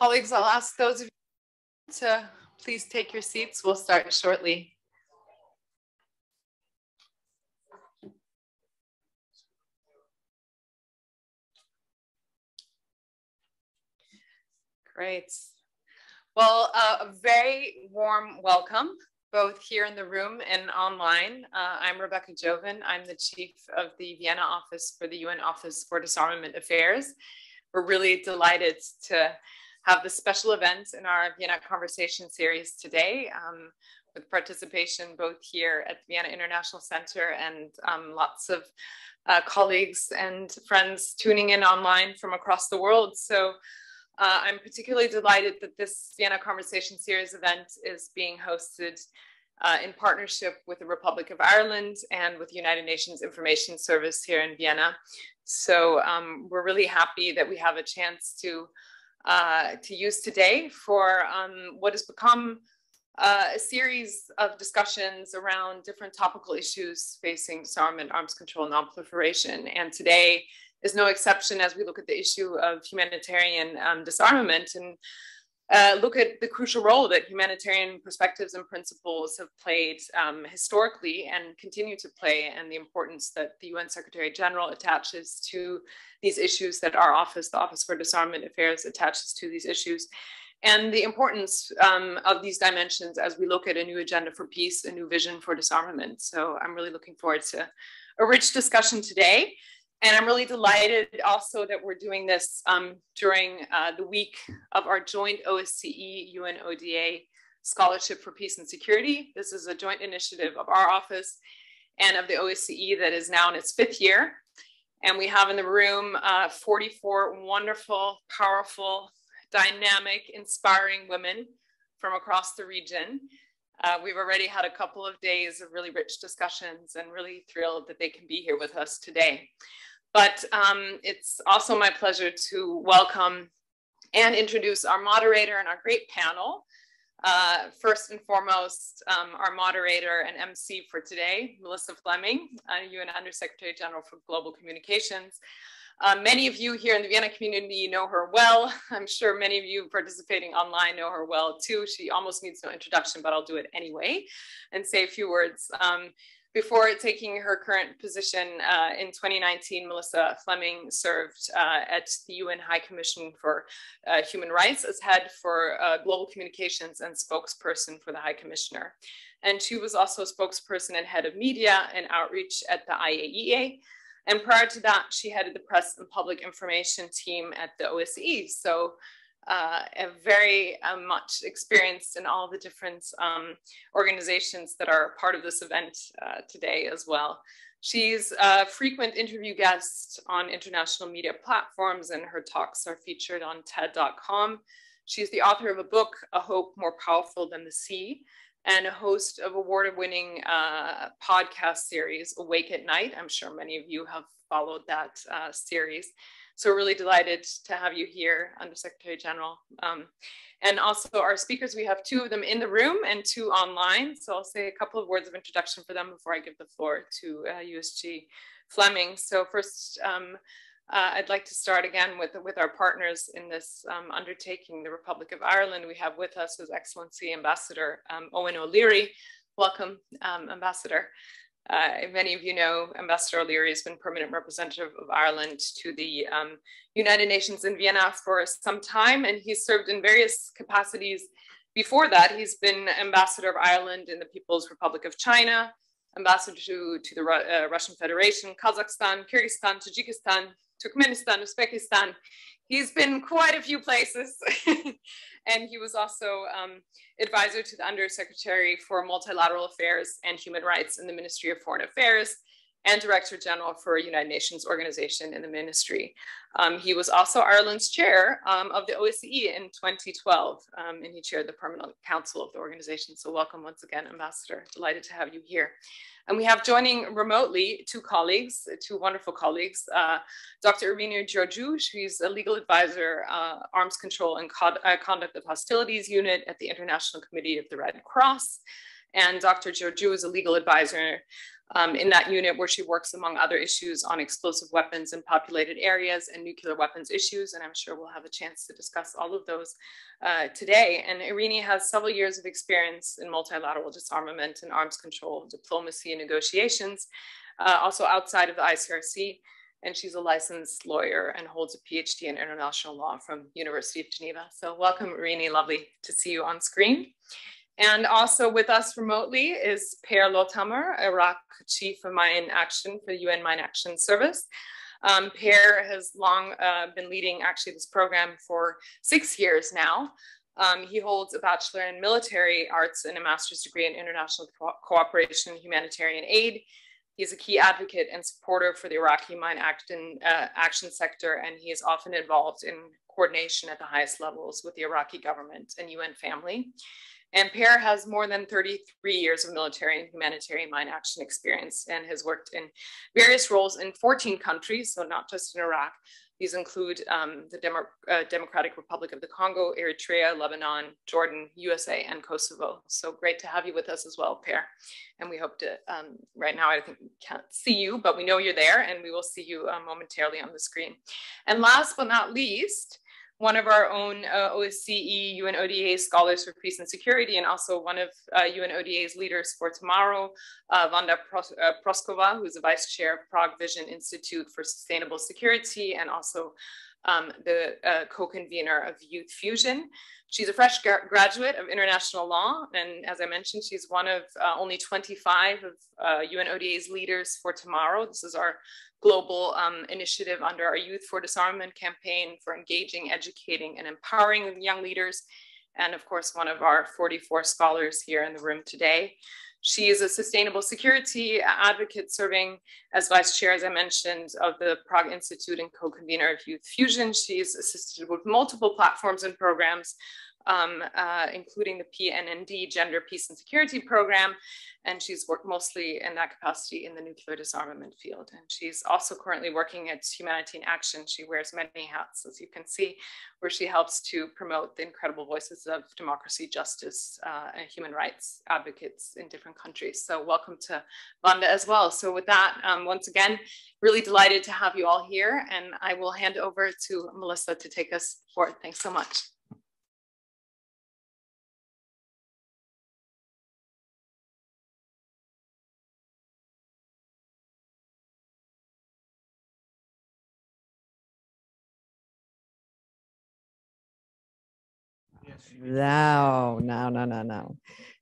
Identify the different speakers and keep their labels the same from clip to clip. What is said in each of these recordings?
Speaker 1: Colleagues, I'll ask those of you to please take your seats. We'll start shortly. Great. Well, uh, a very warm welcome, both here in the room and online. Uh, I'm Rebecca Jovin. I'm the chief of the Vienna office for the UN Office for Disarmament Affairs. We're really delighted to have the special event in our Vienna Conversation series today um, with participation both here at the Vienna International Center and um, lots of uh, colleagues and friends tuning in online from across the world. So uh, I'm particularly delighted that this Vienna Conversation Series event is being hosted uh, in partnership with the Republic of Ireland and with United Nations Information Service here in Vienna. So um, we're really happy that we have a chance to uh, to use today for um, what has become uh, a series of discussions around different topical issues facing disarmament, arms control, non-proliferation. And today is no exception as we look at the issue of humanitarian um, disarmament and uh, look at the crucial role that humanitarian perspectives and principles have played um, historically and continue to play, and the importance that the UN Secretary General attaches to these issues, that our office, the Office for Disarmament Affairs, attaches to these issues, and the importance um, of these dimensions as we look at a new agenda for peace, a new vision for disarmament. So I'm really looking forward to a rich discussion today. And I'm really delighted also that we're doing this um, during uh, the week of our joint OSCE UNODA Scholarship for Peace and Security. This is a joint initiative of our office and of the OSCE that is now in its fifth year. And we have in the room uh, 44 wonderful, powerful, dynamic, inspiring women from across the region. Uh, we've already had a couple of days of really rich discussions and really thrilled that they can be here with us today. But um, it's also my pleasure to welcome and introduce our moderator and our great panel. Uh, first and foremost, um, our moderator and MC for today, Melissa Fleming, uh, UN Undersecretary General for Global Communications. Uh, many of you here in the Vienna community know her well. I'm sure many of you participating online know her well too. She almost needs no introduction, but I'll do it anyway and say a few words. Um, before taking her current position uh, in 2019, Melissa Fleming served uh, at the UN High Commission for uh, Human Rights as head for uh, global communications and spokesperson for the High Commissioner. And she was also spokesperson and head of media and outreach at the IAEA. And prior to that, she headed the press and public information team at the OSCE. So uh, very uh, much experienced in all the different um, organizations that are part of this event uh, today as well. She's a frequent interview guest on international media platforms and her talks are featured on TED.com. She's the author of a book, A Hope More Powerful Than the Sea, and a host of award-winning uh, podcast series, Awake at Night. I'm sure many of you have followed that uh, series. So we're really delighted to have you here, Undersecretary General. Um, and also our speakers, we have two of them in the room and two online. So I'll say a couple of words of introduction for them before I give the floor to uh, USG Fleming. So first, um, uh, I'd like to start again with, with our partners in this um, undertaking, the Republic of Ireland. We have with us His Excellency Ambassador um, Eoin O'Leary. Welcome, um, Ambassador. Uh, many of you know Ambassador O'Leary has been permanent representative of Ireland to the um, United Nations in Vienna for some time, and he's served in various capacities. Before that, he's been ambassador of Ireland in the People's Republic of China, ambassador to, to the uh, Russian Federation, Kazakhstan, Kyrgyzstan, Tajikistan, Turkmenistan, Uzbekistan. He's been quite a few places. and he was also um, advisor to the Undersecretary for Multilateral Affairs and Human Rights in the Ministry of Foreign Affairs and Director General for United Nations organization in the ministry. Um, he was also Ireland's chair um, of the OSCE in 2012, um, and he chaired the Permanent Council of the organization. So welcome once again, Ambassador. Delighted to have you here. And we have joining remotely two colleagues, two wonderful colleagues, uh, Dr. Eirini Giorgou, she's a legal advisor, uh, arms control and uh, conduct of hostilities unit at the International Committee of the Red Cross, And Dr. Giorgou is a legal advisor um, in that unit where she works among other issues on explosive weapons in populated areas and nuclear weapons issues. And I'm sure we'll have a chance to discuss all of those uh, today. And Eirini has several years of experience in multilateral disarmament and arms control, diplomacy and negotiations, uh, also outside of the ICRC. And she's a licensed lawyer and holds a PhD in international law from University of Geneva. So welcome, Eirini, lovely to see you on screen. And also with us remotely is Pehr Lodhammar, Iraq Chief of Mine Action for the UN Mine Action Service. Um, Pehr has long uh, been leading actually this program for six years now. Um, he holds a bachelor in military arts and a master's degree in international co cooperation and humanitarian aid. He's a key advocate and supporter for the Iraqi mine action, uh, action sector, and he is often involved in coordination at the highest levels with the Iraqi government and UN family. And Pehr has more than 33 years of military and humanitarian mine action experience and has worked in various roles in 14 countries, so not just in Iraq. These include um, the Demo uh, Democratic Republic of the Congo, Eritrea, Lebanon, Jordan, USA, and Kosovo. So great to have you with us as well, Pehr. And we hope to, um, right now I think we can't see you, but we know you're there and we will see you uh, momentarily on the screen. And last but not least, one of our own uh, OSCE UNODA scholars for peace and security, and also one of uh, UN ODA's leaders for tomorrow, uh, Vanda Pros uh, Prošková, who's the vice chair of PragueVision Institute for Sustainable Security, and also um, the uh, co-convener of Youth Fusion. She's a fresh graduate of international law, and as I mentioned, she's one of uh, only 25 of UN ODA's leaders for tomorrow. This is our global um, initiative under our Youth for Disarmament campaign for engaging, educating, and empowering young leaders. And of course, one of our 44 scholars here in the room today. She is a sustainable security advocate serving as vice chair, as I mentioned, of the Prague Institute and co-convener of Youth Fusion. She's assisted with multiple platforms and programs um, uh, including the PNND Gender Peace and Security Program. And she's worked mostly in that capacity in the nuclear disarmament field. And she's also currently working at Humanity in Action. She wears many hats, as you can see, where she helps to promote the incredible voices of democracy, justice, uh, and human rights advocates in different countries. So welcome to Vanda as well. So with that, um, once again, really delighted to have you all here. And I will hand over to Melissa to take us forward. Thanks so much.
Speaker 2: No, no, no, no, no.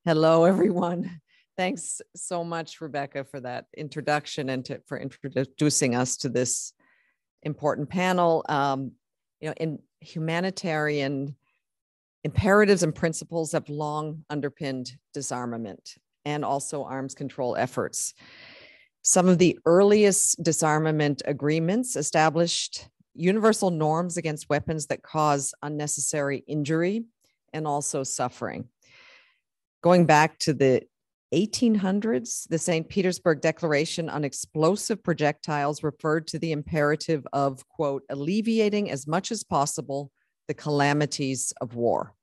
Speaker 2: Hello, everyone. Thanks so much, Rebecca, for that introduction and to, for introducing us to this important panel. Um, you know, in humanitarian imperatives and principles have long underpinned disarmament and also arms control efforts. Some of the earliest disarmament agreements established universal norms against weapons that cause unnecessary injury and also suffering. Going back to the 1800s, the St. Petersburg Declaration on Explosive Projectiles referred to the imperative of, quote, alleviating as much as possible the calamities of war.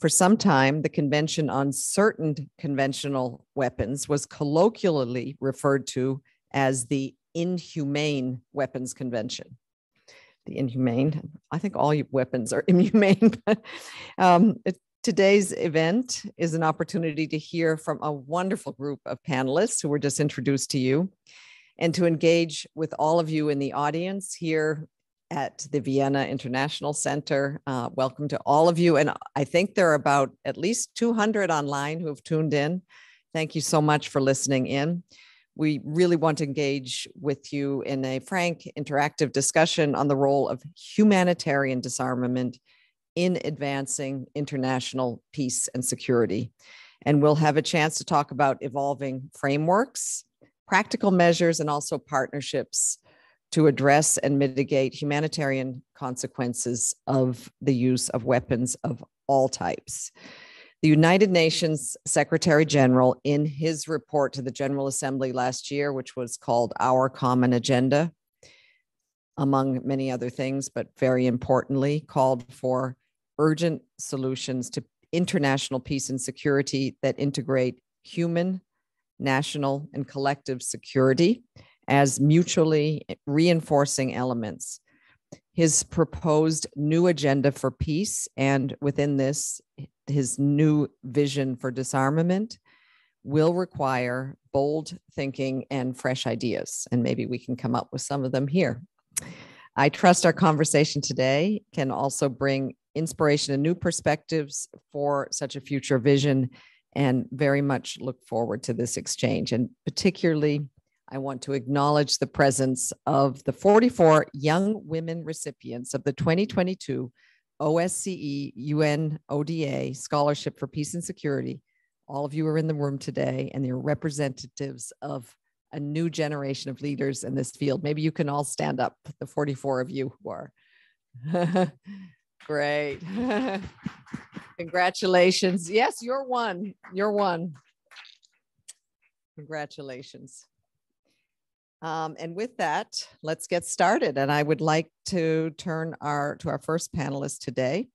Speaker 2: For some time, the Convention on Certain Conventional Weapons was colloquially referred to as the Inhumane Weapons Convention the inhumane. I think all weapons are inhumane. Um, it, today's event is an opportunity to hear from a wonderful group of panelists who were just introduced to you and to engage with all of you in the audience here at the Vienna International Center. Uh, welcome to all of you. And I think there are about at least 200 online who have tuned in. Thank you so much for listening in we really want to engage with you in a frank, interactive discussion on the role of humanitarian disarmament in advancing international peace and security. And we'll have a chance to talk about evolving frameworks, practical measures, and also partnerships to address and mitigate humanitarian consequences of the use of weapons of all types. The United Nations Secretary General, in his report to the General Assembly last year, which was called Our Common Agenda, among many other things, but very importantly, called for urgent solutions to international peace and security that integrate human, national, and collective security as mutually reinforcing elements. His proposed new agenda for peace, and within this, his new vision for disarmament, will require bold thinking and fresh ideas. And maybe we can come up with some of them here. I trust our conversation today can also bring inspiration and new perspectives for such a future vision and very much look forward to this exchange. And particularly, I want to acknowledge the presence of the 44 young women recipients of the 2022 OSCE UN ODA Scholarship for Peace and Security. All of you are in the room today, and you're representatives of a new generation of leaders in this field. Maybe you can all stand up, the 44 of you who are. Great. Congratulations. Yes, you're one. You're one. Congratulations. Um, and with that, let's get started. And I would like to turn our to our first panelist today,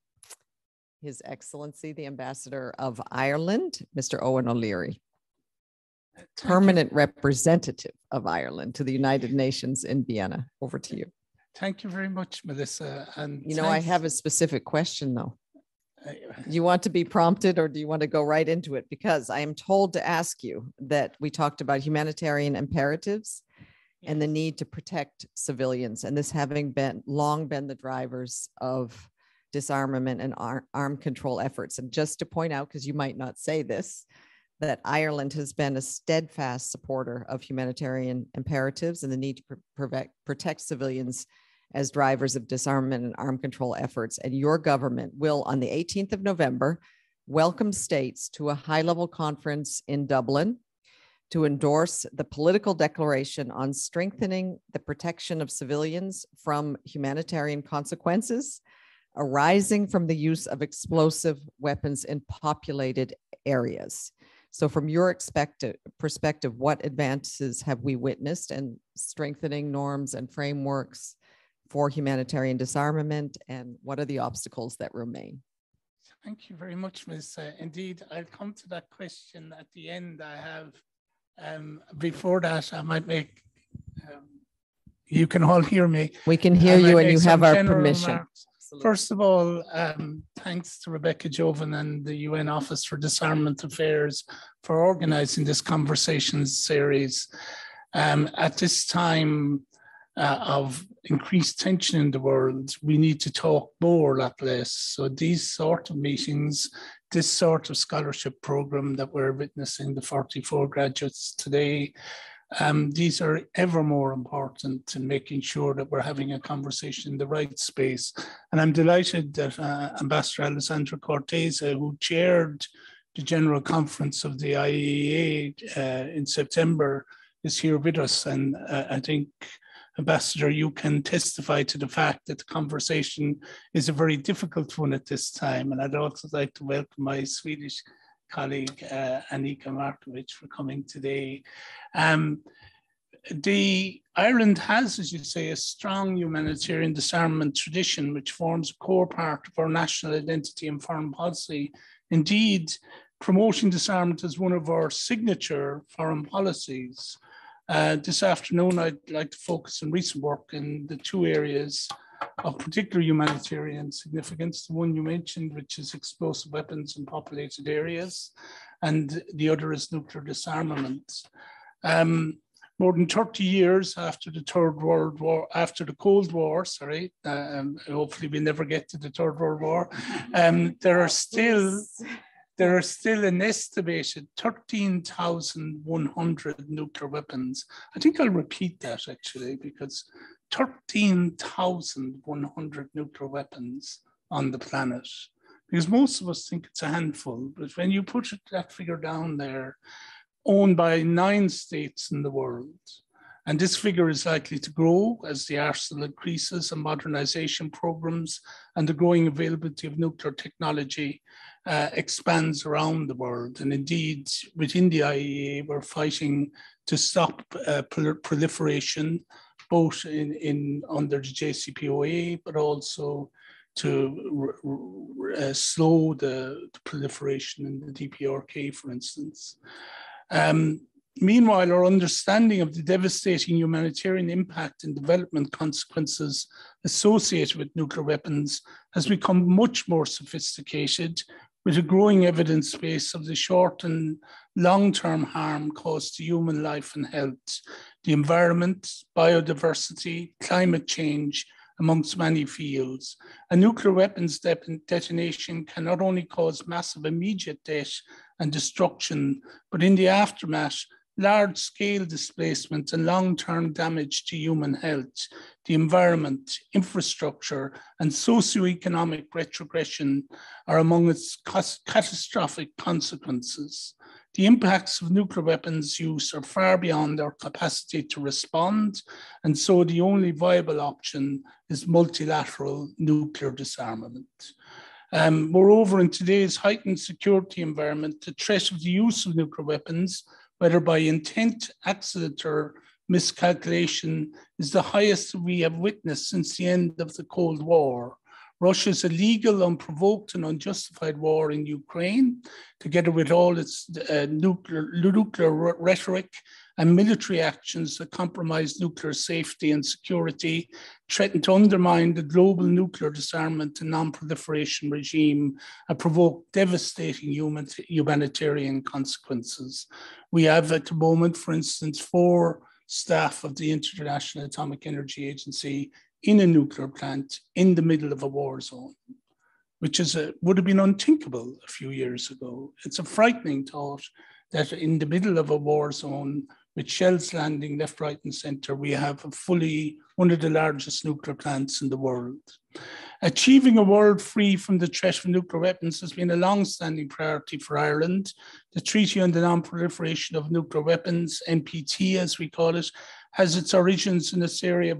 Speaker 2: His Excellency the Ambassador of Ireland, Mr. Eoin O'Leary, permanent representative of Ireland to the United Nations in Vienna. Over to you.
Speaker 3: Thank you very much, Melissa. And
Speaker 2: you know, I have a specific question though. You want to be prompted or do you want to go right into it? Because I am told to ask you that we talked about humanitarian imperatives and the need to protect civilians, and this having been long been the drivers of disarmament and ar- arm control efforts. And just to point out, because you might not say this, that Ireland has been a steadfast supporter of humanitarian imperatives and the need to pr- protect civilians as drivers of disarmament and arm control efforts. And your government will, on the 18th of November, welcome states to a high level conference in Dublin to endorse the political declaration on strengthening the protection of civilians from humanitarian consequences arising from the use of explosive weapons in populated areas. So, from your perspective, what advances have we witnessed in strengthening norms and frameworks for humanitarian disarmament, and what are the obstacles that remain?
Speaker 3: Thank you very much, Ms. Uh, indeed, I'll come to that question at the end. I have, um, before that, I might make, um, you can all hear me.
Speaker 2: We can hear you and you have our permission.
Speaker 3: First of all, um, thanks to Rebecca Jovin and the UN Office for Disarmament Affairs for organizing this conversation series. Um, at this time, uh, of increased tension in the world, we need to talk more, not less. So these sort of meetings, this sort of scholarship program that we're witnessing, the 44 graduates today, um, these are ever more important in making sure that we're having a conversation in the right space. And I'm delighted that uh, Ambassador Alessandro Cortese, who chaired the General Conference of the IAEA uh, in September, is here with us. And uh, I think Ambassador, you can testify to the fact that the conversation is a very difficult one at this time. And I'd also like to welcome my Swedish colleague, uh, Annika Markovic, for coming today. Um, the Ireland has, as you say, a strong humanitarian disarmament tradition, which forms a core part of our national identity and foreign policy. Indeed, promoting disarmament is one of our signature foreign policies. Uh, this afternoon, I'd like to focus on recent work in the two areas of particular humanitarian significance. The one you mentioned, which is explosive weapons in populated areas, and the other is nuclear disarmament. Um, more than 30 years after the Third World War, after the Cold War, sorry, um, hopefully we never get to the Third World War, um, there are still there are still an estimated 13,100 nuclear weapons. I think I'll repeat that actually, because 13,100 nuclear weapons on the planet. Because most of us think it's a handful, but when you put that figure down there, owned by nine states in the world, and this figure is likely to grow as the arsenal increases and modernization programs and the growing availability of nuclear technology uh, expands around the world. And indeed, within the IAEA, we're fighting to stop uh, proliferation, both in, in under the JCPOA, but also to uh, slow the, the, proliferation in the DPRK, for instance. Um, meanwhile, our understanding of the devastating humanitarian impact and development consequences associated with nuclear weapons has become much more sophisticated with a growing evidence base of the short and long-term harm caused to human life and health, the environment, biodiversity, climate change, amongst many fields. A nuclear weapons de detonation can not only cause massive immediate death and destruction, but in the aftermath, large scale displacement and long term damage to human health, the environment, infrastructure, and socioeconomic retrogression are among its catastrophic consequences. The impacts of nuclear weapons use are far beyond our capacity to respond, and so the only viable option is multilateral nuclear disarmament. Um, moreover, in today's heightened security environment, the threat of the use of nuclear weapons, whether by intent, accident, or miscalculation, is the highest we have witnessed since the end of the Cold War. Russia's illegal, unprovoked, and unjustified war in Ukraine, together with all its uh, nuclear, nuclear rhetoric and military actions that compromise nuclear safety and security, threaten to undermine the global nuclear disarmament and non-proliferation regime and provoke devastating human, humanitarian consequences. We have at the moment, for instance, four staff of the International Atomic Energy Agency in a nuclear plant in the middle of a war zone, which is a, would have been unthinkable a few years ago. It's a frightening thought that in the middle of a war zone, with shells landing left, right, and center, we have fully one of the largest nuclear plants in the world. Achieving a world free from the threat of nuclear weapons has been a long-standing priority for Ireland. The Treaty on the Non-Proliferation of Nuclear Weapons, NPT as we call it, has its origins in a series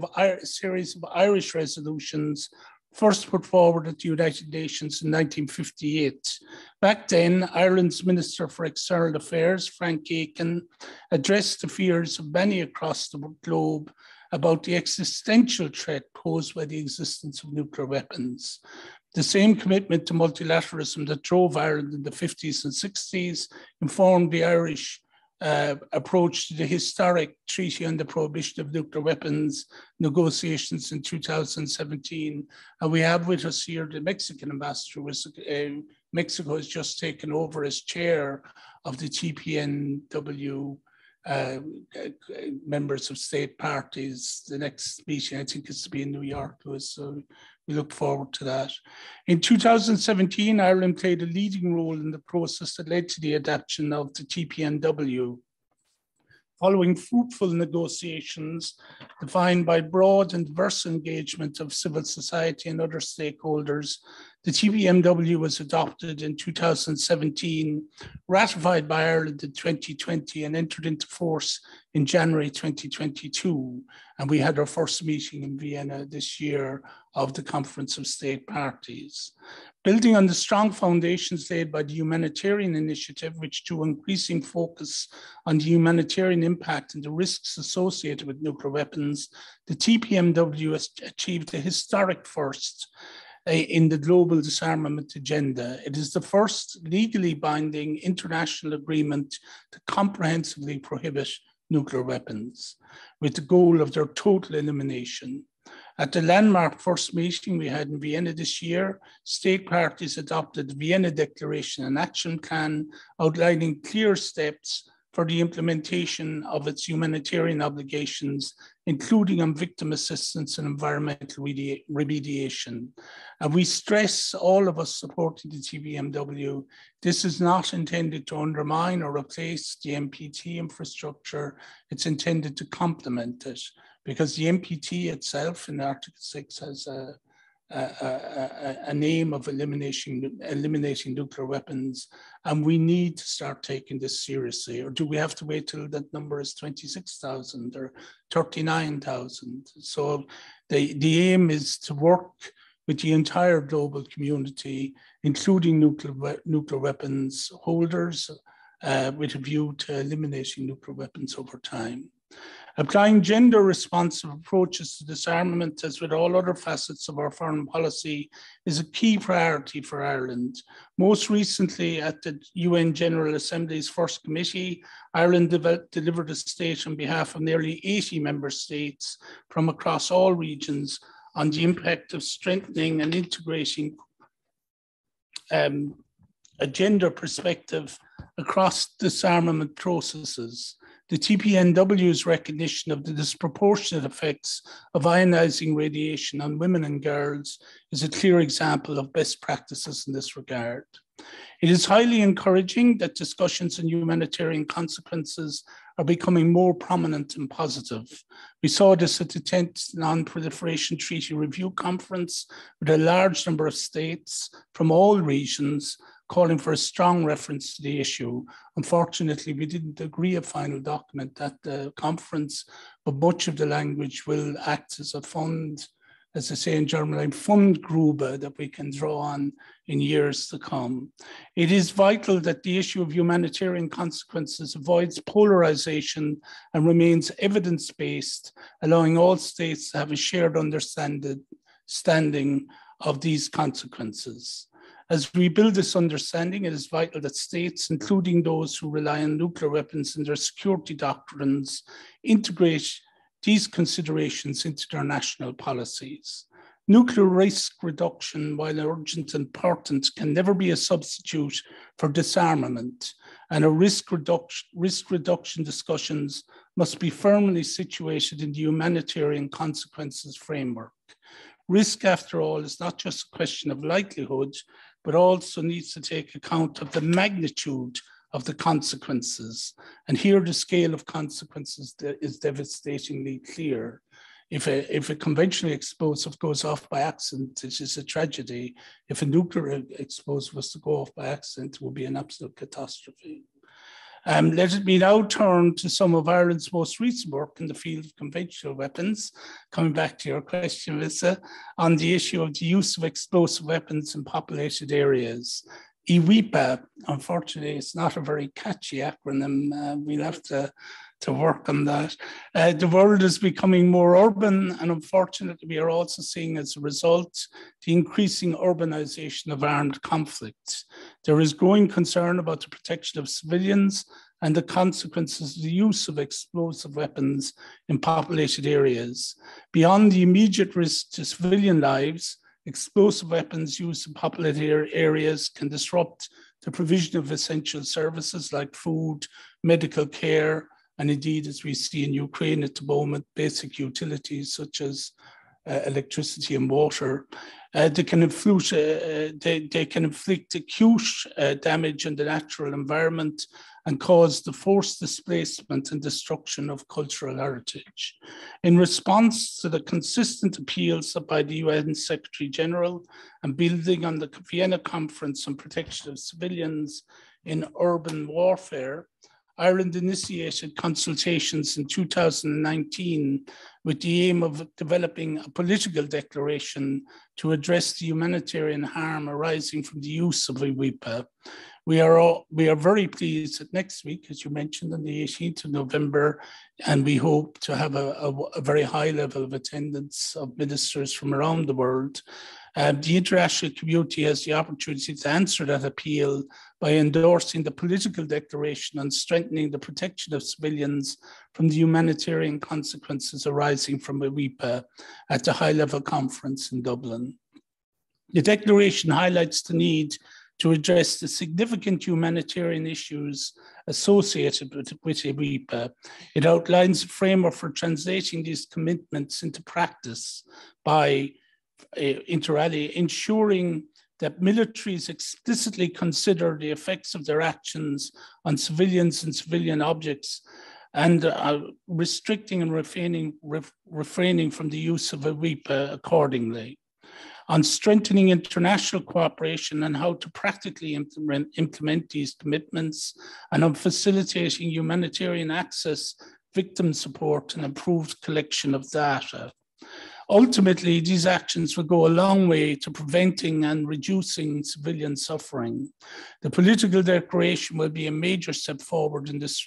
Speaker 3: of Irish resolutions first put forward at the United Nations in 1958. Back then, Ireland's Minister for External Affairs, Frank Aiken, addressed the fears of many across the globe about the existential threat posed by the existence of nuclear weapons. The same commitment to multilateralism that drove Ireland in the 50s and 60s informed the Irish uh, approach to the historic Treaty on the Prohibition of Nuclear Weapons negotiations in 2017. And we have with us here the Mexican ambassador. Uh, Mexico has just taken over as chair of the TPNW uh, members of state parties. The next meeting, I think, is to be in New York, we look forward to that. In 2017, Ireland played a leading role in the process that led to the adoption of the TPNW. Following fruitful negotiations defined by broad and diverse engagement of civil society and other stakeholders, the TPNW was adopted in 2017, ratified by Ireland in 2020, and entered into force in January 2022. And we had our first meeting in Vienna this year of the Conference of State Parties. Building on the strong foundations laid by the humanitarian initiative, which drew increasing focus on the humanitarian impact and the risks associated with nuclear weapons, the TPNW has achieved a historic first in the global disarmament agenda. It is the first legally binding international agreement to comprehensively prohibit nuclear weapons with the goal of their total elimination. At the landmark first meeting we had in Vienna this year, state parties adopted the Vienna Declaration and Action Plan outlining clear steps for the implementation of its humanitarian obligations, including on victim assistance and environmental remediation. And we stress, all of us supporting the TPNW, this is not intended to undermine or replace the NPT infrastructure, it's intended to complement it because the NPT itself in Article 6 has a a, a, name of eliminating eliminating nuclear weapons, and we need to start taking this seriously. Or do we have to wait till that number is twenty six thousand or thirty nine thousand? So the the aim is to work with the entire global community, including nuclear nuclear weapons holders, uh, with a view to eliminating nuclear weapons over time. Applying gender responsive approaches to disarmament, as with all other facets of our foreign policy, is a key priority for Ireland. Most recently, at the UN General Assembly's first committee, Ireland de delivered a state on behalf of nearly 80 member states from across all regions on the impact of strengthening and integrating um, a gender perspective across disarmament processes. The TPNW's recognition of the disproportionate effects of ionizing radiation on women and girls is a clear example of best practices in this regard. It is highly encouraging that discussions on humanitarian consequences are becoming more prominent and positive. We saw this at the 10th Non-Proliferation Treaty Review Conference with a large number of states from all regions calling for a strong reference to the issue. Unfortunately, we didn't agree a final document at the conference, but much of the language will act as a fund, as I say in German, a Fundgrube that we can draw on in years to come. It is vital that the issue of humanitarian consequences avoids polarization and remains evidence-based, allowing all states to have a shared understanding of these consequences. As we build this understanding, it is vital that states, including those who rely on nuclear weapons in their security doctrines, integrate these considerations into their national policies. Nuclear risk reduction, while urgent and important, can never be a substitute for disarmament, and a risk reduction, risk reduction discussions must be firmly situated in the humanitarian consequences framework. Risk, after all, is not just a question of likelihood, but also needs to take account of the magnitude of the consequences. And here the scale of consequences is devastatingly clear. If a, if a conventional explosive goes off by accident, it is a tragedy. If a nuclear explosive was to go off by accident, it would be an absolute catastrophe. Um, let me now turn to some of Ireland's most recent work in the field of conventional weapons, coming back to your question, Lisa, on the issue of the use of explosive weapons in populated areas. EWIPA, unfortunately, it's not a very catchy acronym. Uh, we'll have to to work on that. Uh, the world is becoming more urban, and unfortunately, we are also seeing as a result the increasing urbanization of armed conflicts. There is growing concern about the protection of civilians and the consequences of the use of explosive weapons in populated areas. Beyond the immediate risk to civilian lives, explosive weapons used in populated areas can disrupt the provision of essential services like food, medical care, and indeed, as we see in Ukraine at the moment, basic utilities such as uh, electricity and water, uh, they, can influence, uh, they, they can inflict acute uh, damage in the natural environment and cause the forced displacement and destruction of cultural heritage. In response to the consistent appeals by the UN Secretary General and building on the Vienna Conference on Protection of Civilians in Urban Warfare, Ireland initiated consultations in 2019 with the aim of developing a political declaration to address the humanitarian harm arising from the use of EWIPA. We are, all, we are very pleased that next week, as you mentioned, on the 18th of November, and we hope to have a, a, a very high level of attendance of ministers from around the world the international community has the opportunity to answer that appeal by endorsing the political declaration on strengthening the protection of civilians from the humanitarian consequences arising from EWIPA at the high level conference in Dublin. The declaration highlights the need to address the significant humanitarian issues associated with, with EWIPA. It outlines a framework for translating these commitments into practice by inter alia, ensuring that militaries explicitly consider the effects of their actions on civilians and civilian objects and uh, restricting and refraining, ref, refraining from the use of a EWIPA accordingly. On strengthening international cooperation and how to practically implement, implement these commitments, and on facilitating humanitarian access, victim support, and improved collection of data. Ultimately, these actions will go a long way to preventing and reducing civilian suffering. The political declaration will be a major step forward in this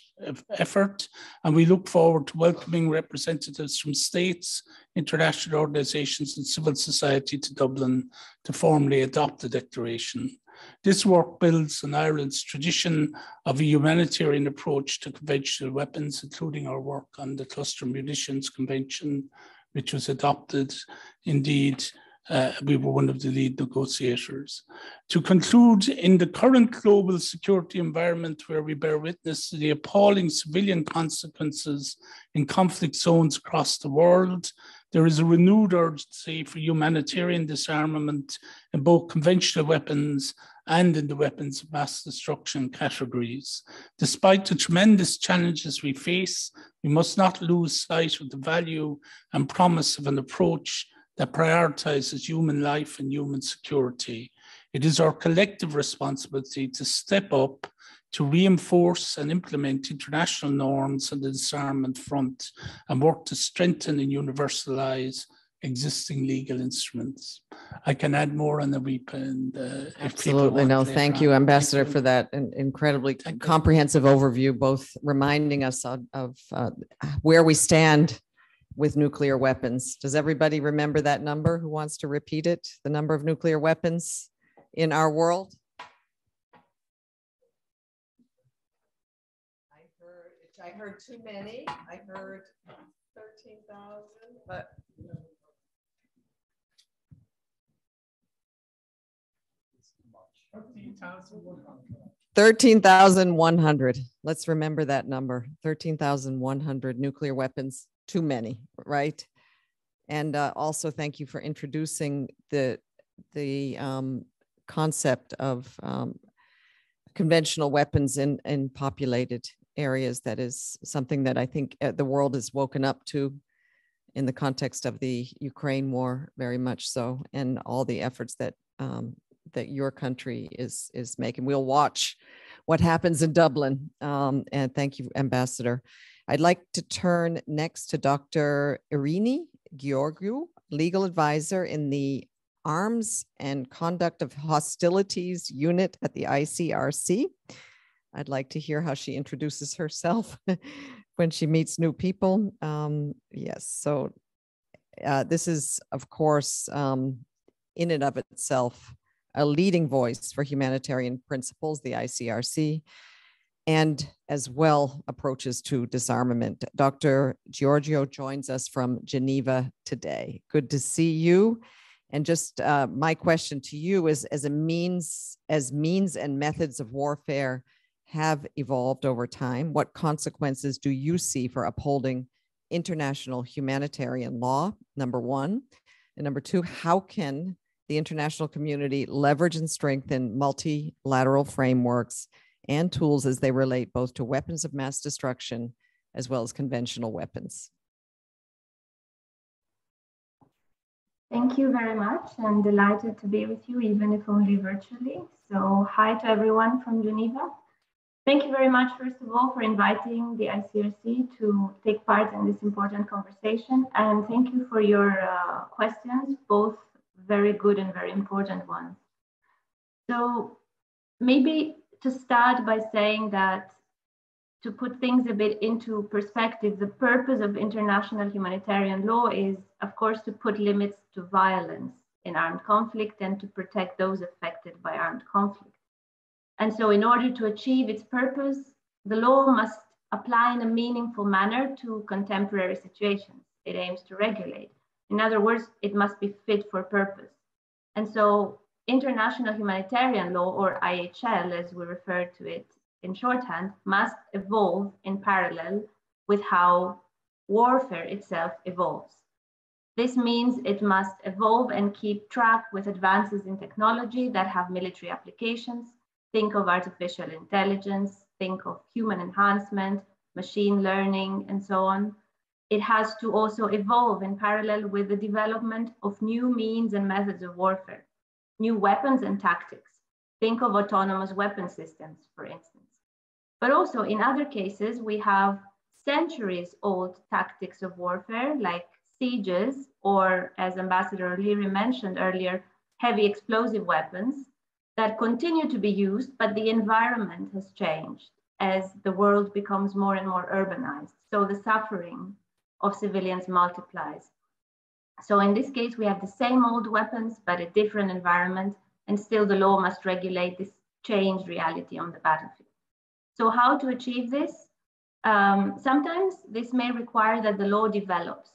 Speaker 3: effort, and we look forward to welcoming representatives from states, international organizations, and civil society to Dublin to formally adopt the declaration. This work builds on Ireland's tradition of a humanitarian approach to conventional weapons, including our work on the Cluster Munitions Convention, which was adopted. Indeed, uh, we were one of the lead negotiators. To conclude, in the current global security environment where we bear witness to the appalling civilian consequences in conflict zones across the world, there is a renewed urgency for humanitarian disarmament in both conventional weapons and in the weapons of mass destruction categories. Despite the tremendous challenges we face, we must not lose sight of the value and promise of an approach that prioritizes human life and human security. It is our collective responsibility to step up to reinforce and implement international norms on the disarmament front and work to strengthen and universalize existing legal instruments. I can add more on the REAP and uh,
Speaker 2: absolutely no. Thank you, Ambassador, thank for that incredibly thank comprehensive you. overview, both reminding us of, of uh, where we stand with nuclear weapons. Does everybody remember that number? Who wants to repeat it? The number of nuclear weapons in our world? I heard, I heard too many. I heard 13,000, but 13,100. Let's remember that number 13,100 nuclear weapons, too many, right? And uh, also, thank you for introducing the, the um, concept of um, conventional weapons in, in populated areas. That is something that I think uh, the world has woken up to in the context of the Ukraine war, very much so, and all the efforts that um, that your country is is making. We'll watch what happens in Dublin. Um, and thank you, Ambassador. I'd like to turn next to Dr. Eirini Giorgou, legal advisor in the Arms and Conduct of Hostilities Unit at the ICRC. I'd like to hear how she introduces herself when she meets new people. Um, yes, so uh, this is, of course, um, in and of itself, a leading voice for humanitarian principles, the ICRC, and as well approaches to disarmament. Dr. Giorgou joins us from Geneva today. Good to see you. And just uh, my question to you is as a means, as means and methods of warfare have evolved over time, what consequences do you see for upholding international humanitarian law? Number one. And number two, how can the international community leverage and strengthen multilateral frameworks and tools as they relate both to weapons of mass destruction as well as conventional weapons.
Speaker 4: Thank you very much. I'm delighted to be with you, even if only virtually. So hi to everyone from Geneva. Thank you very much, first of all, for inviting the ICRC to take part in this important conversation. And thank you for your uh, questions, both very good and very important ones. So maybe to start by saying that to put things a bit into perspective, the purpose of international humanitarian law is, of course, to put limits to violence in armed conflict and to protect those affected by armed conflict. And so, in order to achieve its purpose, the law must apply in a meaningful manner to contemporary situations it aims to regulate. In other words, it must be fit for purpose. And so international humanitarian law, or IHL as we refer to it in shorthand, must evolve in parallel with how warfare itself evolves. This means it must evolve and keep track with advances in technology that have military applications. Think of artificial intelligence, think of human enhancement, machine learning, and so on it has to also evolve in parallel with the development of new means and methods of warfare, new weapons and tactics. Think of autonomous weapon systems, for instance. But also in other cases, we have centuries old tactics of warfare like sieges, or as Ambassador O'Leary mentioned earlier, heavy explosive weapons that continue to be used, but the environment has changed as the world becomes more and more urbanized. So the suffering of civilians multiplies. So in this case, we have the same old weapons, but a different environment, and still the law must regulate this changed reality on the battlefield. So how to achieve this? Um, sometimes this may require that the law develops.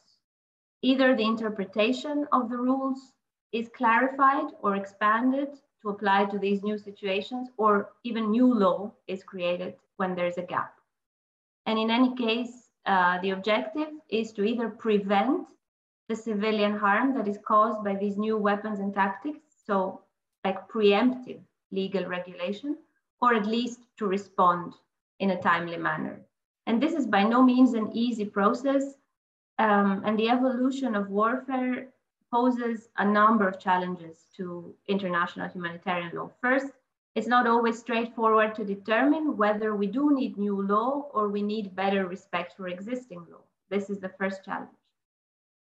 Speaker 4: Either the interpretation of the rules is clarified or expanded to apply to these new situations, or even new law is created when there's a gap. And in any case, uh, the objective is to either prevent the civilian harm that is caused by these new weapons and tactics, so like preemptive legal regulation, or at least to respond in a timely manner. And this is by no means an easy process, um, and the evolution of warfare poses a number of challenges to international humanitarian law. First, it's not always straightforward to determine whether we do need new law or we need better respect for existing law. This is the first challenge.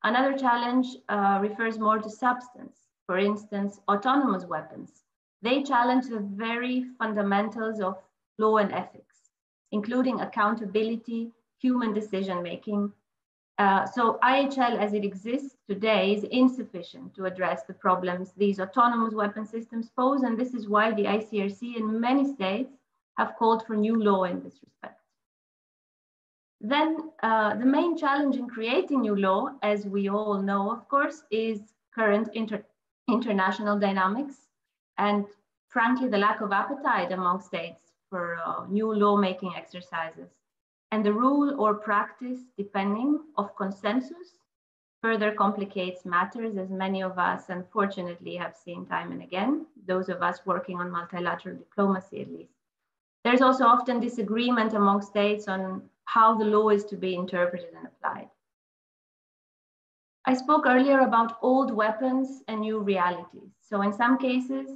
Speaker 4: Another challenge uh, refers more to substance. For instance, autonomous weapons. They challenge the very fundamentals of law and ethics, including accountability, human decision making. Uh, so IHL as it exists today is insufficient to address the problems these autonomous weapon systems pose. And this is why the ICRC in many states have called for new law in this respect. Then uh, the main challenge in creating new law, as we all know, of course, is current inter international dynamics and frankly, the lack of appetite among states for uh, new lawmaking exercises. And the rule or practice, depending of consensus, further complicates matters, as many of us unfortunately have seen time and again, those of us working on multilateral diplomacy at least. There's also often disagreement among states on how the law is to be interpreted and applied. I spoke earlier about old weapons and new realities. So in some cases,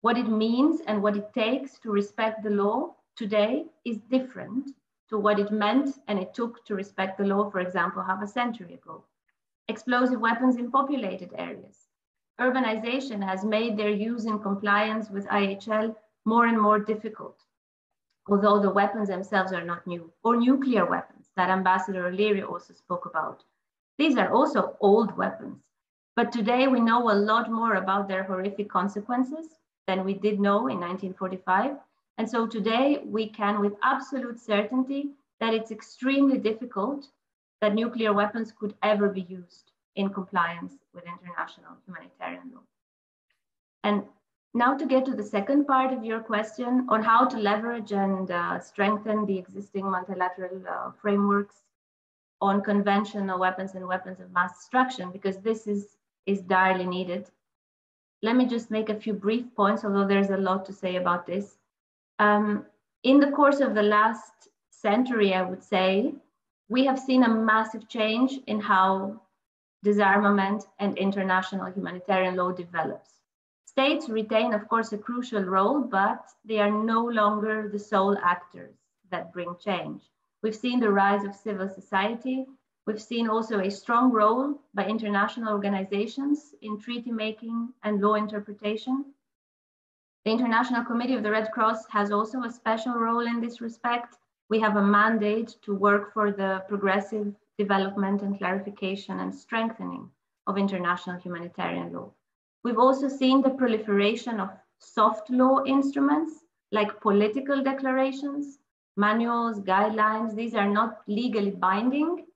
Speaker 4: what it means and what it takes to respect the law today is different to what it meant and it took to respect the law, for example, half a century ago. Explosive weapons in populated areas. Urbanization has made their use in compliance with IHL more and more difficult although the weapons themselves are not new, or nuclear weapons that Ambassador O'Leary also spoke about. These are also old weapons, but today we know a lot more about their horrific consequences than we did know in 1945. And so today we can with absolute certainty that it's extremely difficult that nuclear weapons could ever be used in compliance with international humanitarian law. And now to get to the second part of your question on how to leverage and uh, strengthen the existing multilateral uh, frameworks on conventional weapons and weapons of mass destruction, because this is, is direly needed. Let me just make a few brief points, although there's a lot to say about this. Um, in the course of the last century, I would say, we have seen a massive change in how disarmament and international humanitarian law develops. States retain, of course, a crucial role, but they are no longer the sole actors that bring change. We've seen the rise of civil society. We've seen also a strong role by international organizations in treaty making and law interpretation. The International Committee of the Red Cross has also a special role in this respect. We have a mandate to work for the progressive development and clarification and strengthening of international humanitarian law. We've also seen the proliferation of soft law instruments like political declarations, manuals, guidelines. These are not legally binding,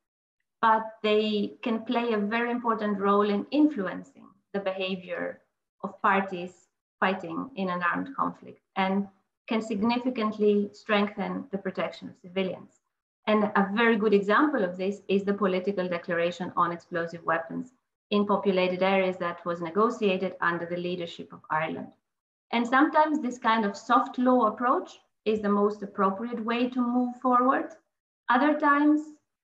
Speaker 4: but they can play a very important role in influencing the behavior of parties fighting in an armed conflict and can significantly strengthen the protection of civilians. And a very good example of this is the political declaration on explosive weapons in populated areas that was negotiated under the leadership of Ireland. And sometimes this kind of soft law approach is the most appropriate way to move forward. Other times,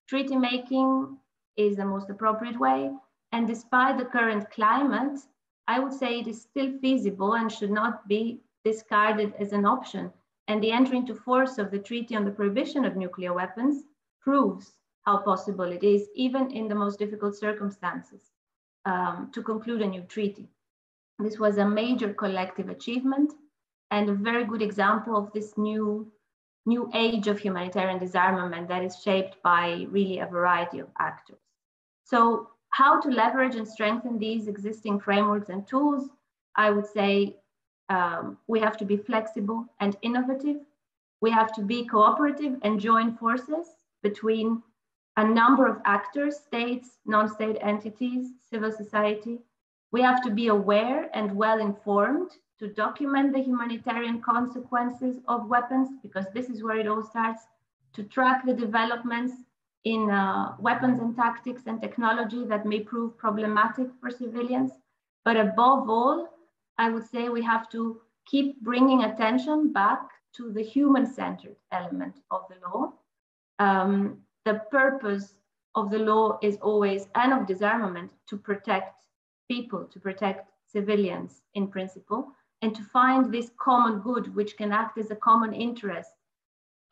Speaker 4: treaty making is the most appropriate way. And despite the current climate, I would say it is still feasible and should not be discarded as an option. And the entry into force of the Treaty on the Prohibition of Nuclear Weapons proves how possible it is, even in the most difficult circumstances, um, to conclude a new treaty. This was a major collective achievement and a very good example of this new, new age of humanitarian disarmament that is shaped by really a variety of actors. So how to leverage and strengthen these existing frameworks and tools, I would say um, we have to be flexible and innovative. We have to be cooperative and join forces between a number of actors, states, non-state entities, civil society. We have to be aware and well informed to document the humanitarian consequences of weapons, because this is where it all starts, to track the developments in uh, weapons and tactics and technology that may prove problematic for civilians. But above all, I would say we have to keep bringing attention back to the human-centered element of the law. Um, the purpose of the law is always, and of disarmament, to protect people, to protect civilians in principle, and to find this common good, which can act as a common interest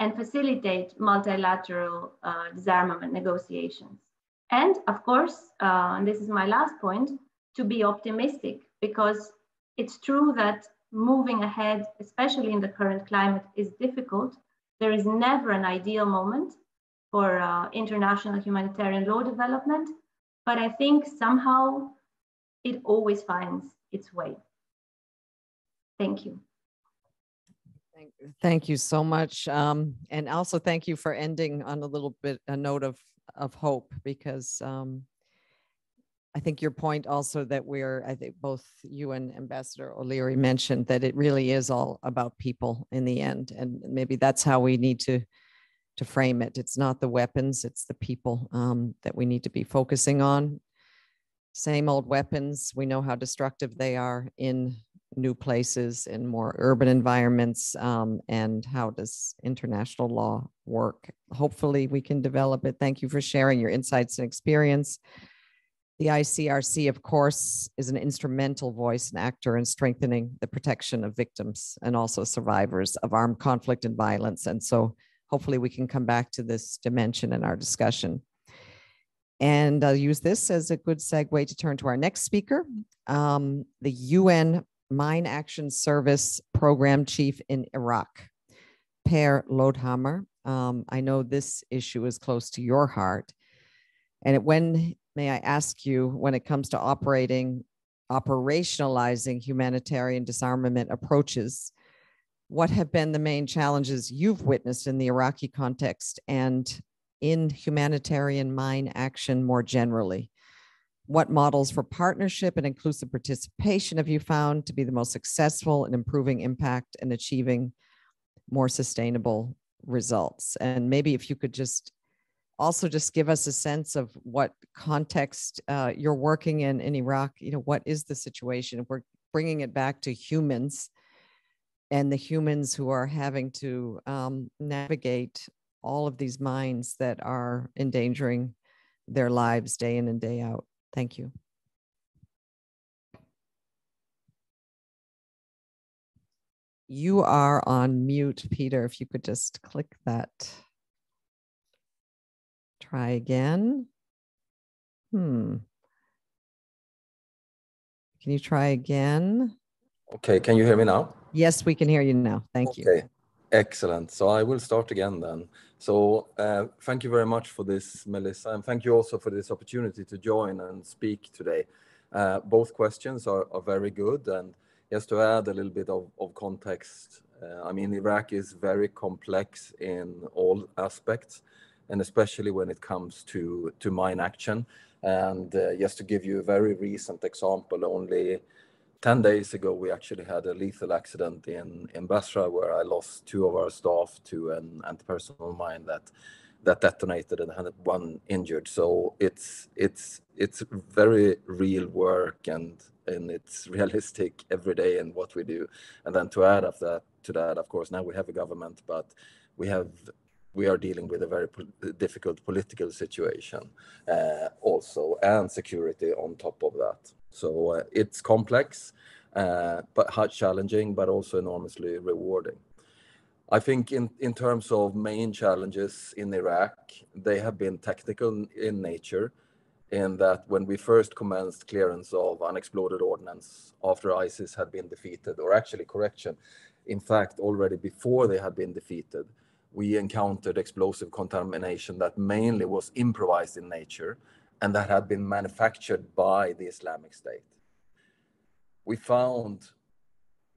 Speaker 4: and facilitate multilateral uh, disarmament negotiations. And of course, uh, and this is my last point, to be optimistic because it's true that moving ahead, especially in the current climate, is difficult. There is never an ideal moment for uh, international humanitarian law development, but I think somehow it always finds its way. Thank you.
Speaker 2: Thank, thank you so much. Um, and also thank you for ending on a little bit, a note of, of hope, because um, I think your point also that we're, I think both you and Ambassador O'Leary mentioned that it really is all about people in the end. And maybe that's how we need to, to frame it. It's not the weapons, it's the people um, that we need to be focusing on. Same old weapons, we know how destructive they are in new places in more urban environments um, and how does international law work hopefully we can develop it thank you for sharing your insights and experience the ICRC, of course, is an instrumental voice and actor in strengthening the protection of victims and also survivors of armed conflict and violence. And so hopefully we can come back to this dimension in our discussion. And I'll use this as a good segue to turn to our next speaker, um, the UN Mine Action Service Program Chief in Iraq, Pehr Lodhammar. Um, I know this issue is close to your heart. And it, when may I ask you, when it comes to operating, operationalizing humanitarian disarmament approaches, what have been the main challenges you've witnessed in the Iraqi context and in humanitarian mine action more generally? What models for partnership and inclusive participation have you found to be the most successful in improving impact and achieving more sustainable results? And maybe if you could just also just give us a sense of what context uh, you're working in in Iraq. You know, what is the situation? We're bringing it back to humans and the humans who are having to um, navigate all of these mines that are endangering their lives day in and day out. Thank you. You are on mute, Peter. If you could just click that. Try again. Hmm. Can you try again?
Speaker 5: Okay, can you hear me now?
Speaker 2: Yes, we can hear you now. Thank
Speaker 5: okay.
Speaker 2: you.
Speaker 5: Okay, excellent. So I will start again then. So uh, thank you very much for this, Melissa, and thank you also for this opportunity to join and speak today. Uh, both questions are, are very good, and just to add a little bit of, of context, uh, I mean, Iraq is very complex in all aspects and especially when it comes to, to mine action. And uh, just to give you a very recent example, only 10 days ago, we actually had a lethal accident in, in Basra where I lost two of our staff to an anti-personnel mine that that detonated and had one injured. So it's it's it's very real work and and it's realistic every day in what we do. And then to add of that to that, of course, now we have a government, but we have we are dealing with a very po difficult political situation uh, also, and security on top of that. So uh, it's complex, uh, but challenging, but also enormously rewarding. I think in, in terms of main challenges in Iraq, they have been technical in nature, in that when we first commenced clearance of unexploded ordnance after ISIS had been defeated, or actually correction, in fact, already before they had been defeated, we encountered explosive contamination that mainly was improvised in nature and that had been manufactured by the Islamic State. We found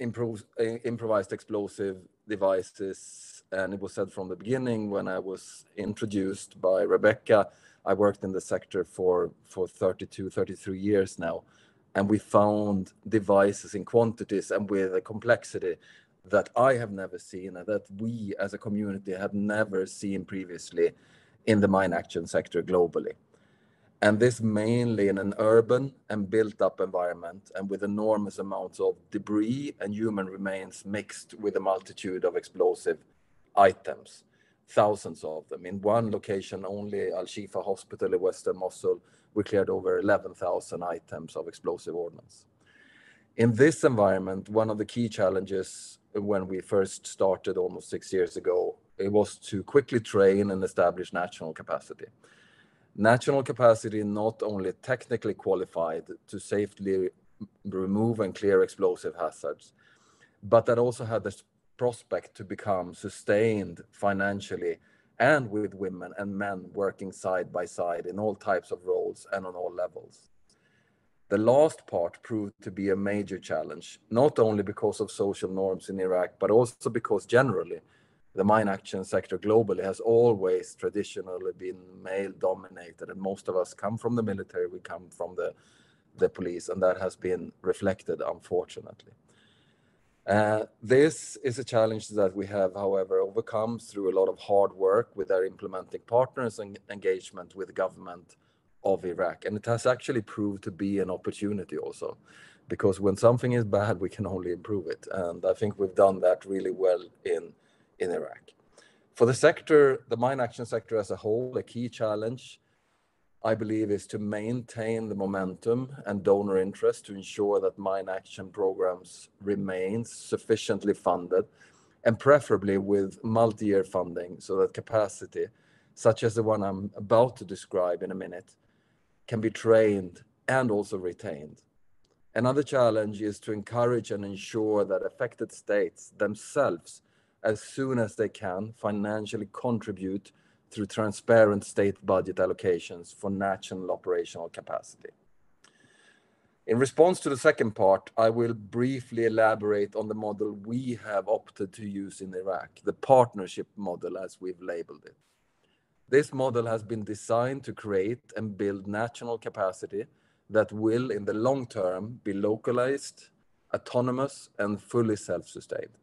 Speaker 5: uh, improvised explosive devices, and it was said from the beginning when I was introduced by Rebecca, I worked in the sector for, for 32, 33 years now, and we found devices in quantities and with a complexity that I have never seen and that we as a community have never seen previously in the mine action sector globally. And this mainly in an urban and built up environment and with enormous amounts of debris and human remains mixed with a multitude of explosive items, thousands of them. In one location, only Al Shifa Hospital in Western Mosul, we cleared over 11,000 items of explosive ordnance. In this environment, one of the key challenges when we first started almost six years ago, it was to quickly train and establish national capacity. National capacity not only technically qualified to safely remove and clear explosive hazards, but that also had the prospect to become sustained financially and with women and men working side by side in all types of roles and on all levels. The last part proved to be a major challenge, not only because of social norms in Iraq, but also because generally the mine action sector globally has always traditionally been male dominated. And most of us come from the military, we come from the, the police, and that has been reflected, unfortunately. Uh, this is a challenge that we have, however, overcome through a lot of hard work with our implementing partners and engagement with government of Iraq. And it has actually proved to be an opportunity also, because when something is bad, we can only improve it. And I think we've done that really well in, in Iraq. For the sector, the mine action sector as a whole, a key challenge, I believe, is to maintain the momentum and donor interest to ensure that mine action programs remain sufficiently funded and preferably with multi-year funding so that capacity, such as the one I'm about to describe in a minute, can be trained and also retained. Another challenge is to encourage and ensure that affected states themselves, as soon as they can, financially contribute through transparent state budget allocations for national operational capacity. In response to the second part, I will briefly elaborate on the model we have opted to use in Iraq, the partnership model as we've labeled it. This model has been designed to create and build national capacity that will, in the long term, be localized, autonomous, and fully self-sustained.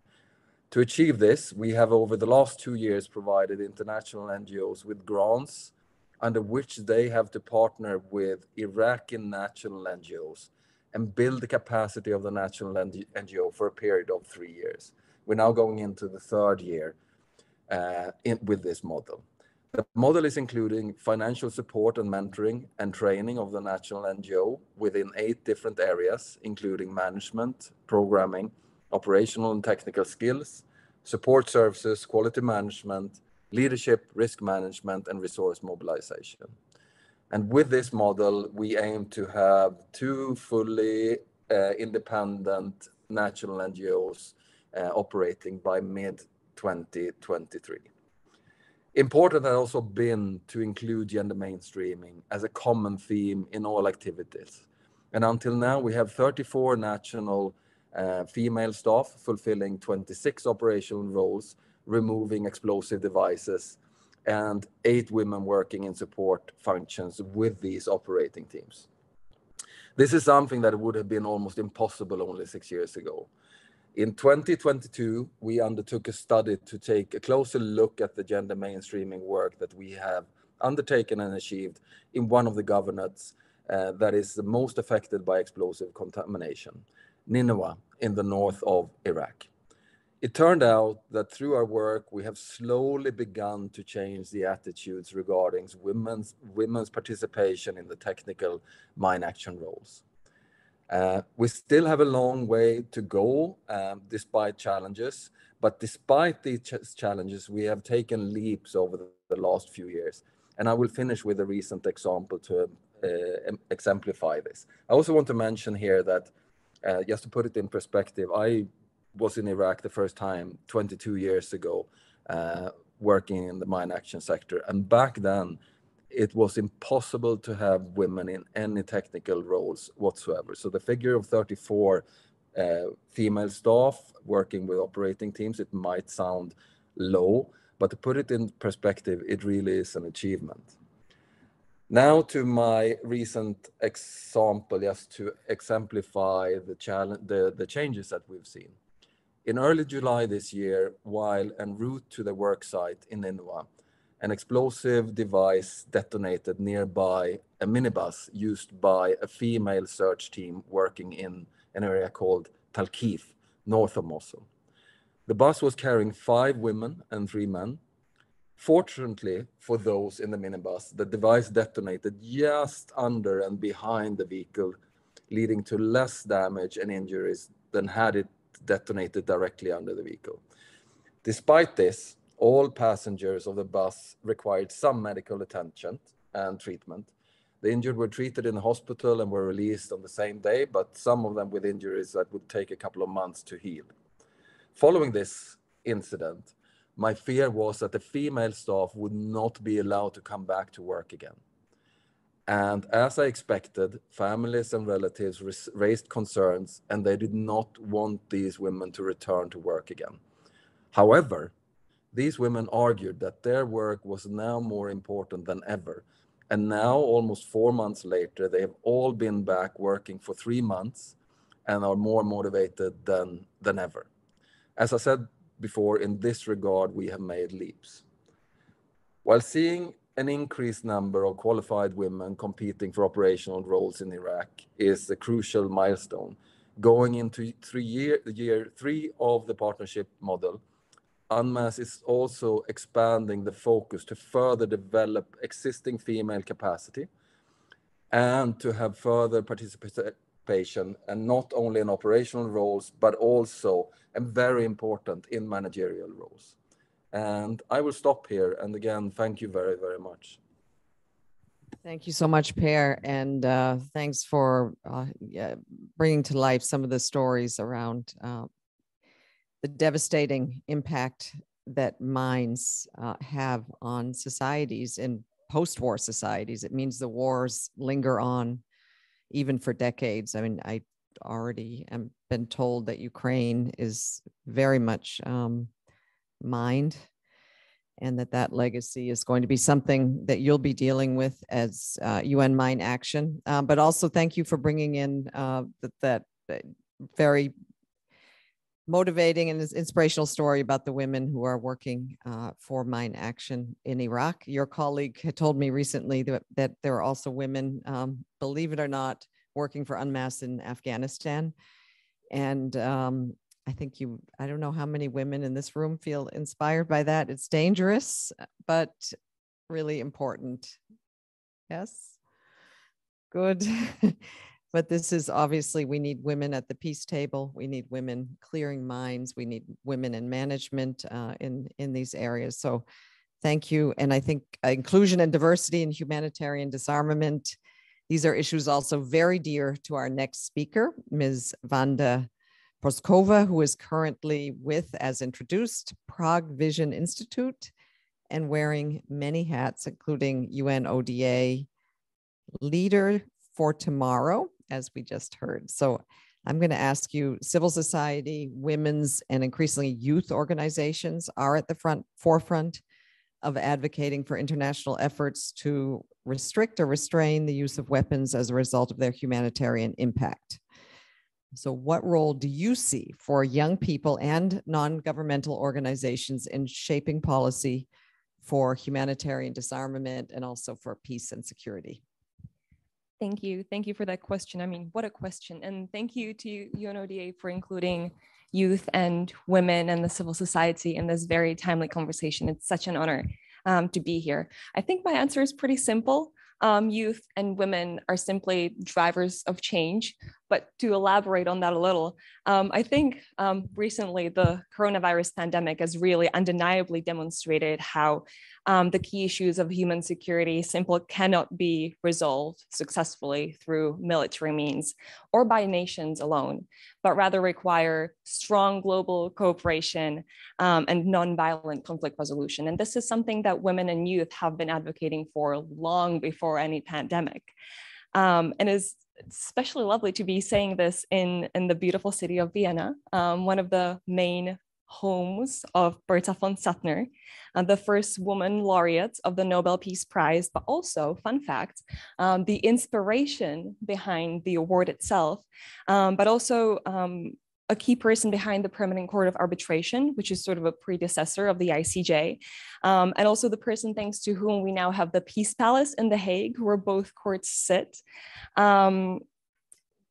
Speaker 5: To achieve this, we have over the last two years provided international NGOs with grants under which they have to partner with Iraqi national NGOs and build the capacity of the national NGO for a period of three years. We're now going into the third year uh, in, with this model. The model is including financial support and mentoring and training of the national NGO within eight different areas, including management, programming, operational and technical skills, support services, quality management, leadership, risk management, and resource mobilization. And with this model, we aim to have two fully uh, independent national NGOs uh, operating by mid 2023. Important has also been to include gender mainstreaming as a common theme in all activities. And until now, we have 34 national uh, female staff fulfilling 26 operational roles, removing explosive devices, and eight women working in support functions with these operating teams. This is something that would have been almost impossible only six years ago. In 2022, we undertook a study to take a closer look at the gender mainstreaming work that we have undertaken and achieved in one of the governorates uh, that is the most affected by explosive contamination, Nineveh in the north of Iraq. It turned out that through our work, we have slowly begun to change the attitudes regarding women's, women's participation in the technical mine action roles. Uh, we still have a long way to go um, despite challenges, but despite these challenges, we have taken leaps over the, last few years. And I will finish with a recent example to uh, exemplify this. I also want to mention here that, uh, just to put it in perspective, I was in Iraq the first time 22 years ago, working in the mine action sector. And back then, it was impossible to have women in any technical roles whatsoever. So the figure of 34 uh, female staff working with operating teams, it might sound low, but to put it in perspective, it really is an achievement. Now to my recent example, just to exemplify the, challenge, the, the changes that we've seen. In early July this year, while en route to the work site in Nineveh, an explosive device detonated nearby a minibus used by a female search team working in an area called Talkif, north of Mosul. The bus was carrying five women and three men. Fortunately for those in the minibus, the device detonated just under and behind the vehicle, leading to less damage and injuries than had it detonated directly under the vehicle. Despite this, all passengers of the bus required some medical attention and treatment. The injured were treated in the hospital and were released on the same day, but some of them with injuries that would take a couple of months to heal. Following this incident, my fear was that the female staff would not be allowed to come back to work again. And as I expected, families and relatives raised concerns and they did not want these women to return to work again. However, these women argued that their work was now more important than ever. And now, almost four months later, they have all been back working for three months and are more motivated than, than ever. As I said before, in this regard, we have made leaps. While seeing an increased number of qualified women competing for operational roles in Iraq is a crucial milestone. Going into three year, year three of the partnership model, UNMAS is also expanding the focus to further develop existing female capacity and to have further participation, and not only in operational roles, but also, and very important, in managerial roles. And I will stop here. And again, thank you very, very much.
Speaker 2: Thank you so much, Pehr, and uh, thanks for uh, yeah, bringing to life some of the stories around uh, the devastating impact that mines uh, have on societies in post-war societies. It means the wars linger on even for decades. I mean, I already am been told that Ukraine is very much um, mined and that that legacy is going to be something that you'll be dealing with as uh, UN Mine Action. Um, but also thank you for bringing in uh, that, that very motivating and inspirational story about the women who are working uh, for mine action in Iraq. Your colleague had told me recently that, that there are also women, um, believe it or not, working for UNMAS in Afghanistan. And um, I think you, I don't know how many women in this room feel inspired by that. It's dangerous, but really important. Yes? Good. but this is obviously we need women at the peace table we need women clearing mines we need women in management uh, in in these areas. So thank you and i think inclusion and diversity and humanitarian disarmament these are issues also very dear to our next speaker ms. Vanda Prošková who is currently with as introduced PragueVision Institute and wearing many hats including unoda leader for tomorrow as we just heard. So I'm going to ask you civil society, women's, and increasingly youth organizations are at the front forefront of advocating for international efforts to restrict or restrain the use of weapons as a result of their humanitarian impact. So, what role do you see for young people and non governmental organizations in shaping policy for humanitarian disarmament and also for peace and security?
Speaker 6: Thank you. Thank you for that question. I mean, what a question. And thank you to UNODA for including youth and women and the civil society in this very timely conversation. It's such an honor um, to be here. I think my answer is pretty simple. Um, youth and women are simply drivers of change. But to elaborate on that a little, um, I think um, recently the coronavirus pandemic has really undeniably demonstrated how um, the key issues of human security simply cannot be resolved successfully through military means or by nations alone, but rather require strong global cooperation um, and nonviolent conflict resolution. And this is something that women and youth have been advocating for long before any pandemic. Um, and is especially lovely to be saying this in, in the beautiful city of Vienna, um, one of the main homes of Berta von Suttner, uh, the first woman laureate of the Nobel Peace Prize, but also, fun fact, um, the inspiration behind the award itself, um, but also um, a key person behind the Permanent Court of Arbitration, which is sort of a predecessor of the ICJ, um, and also the person thanks to whom we now have the Peace Palace in The Hague, where both courts sit. Um,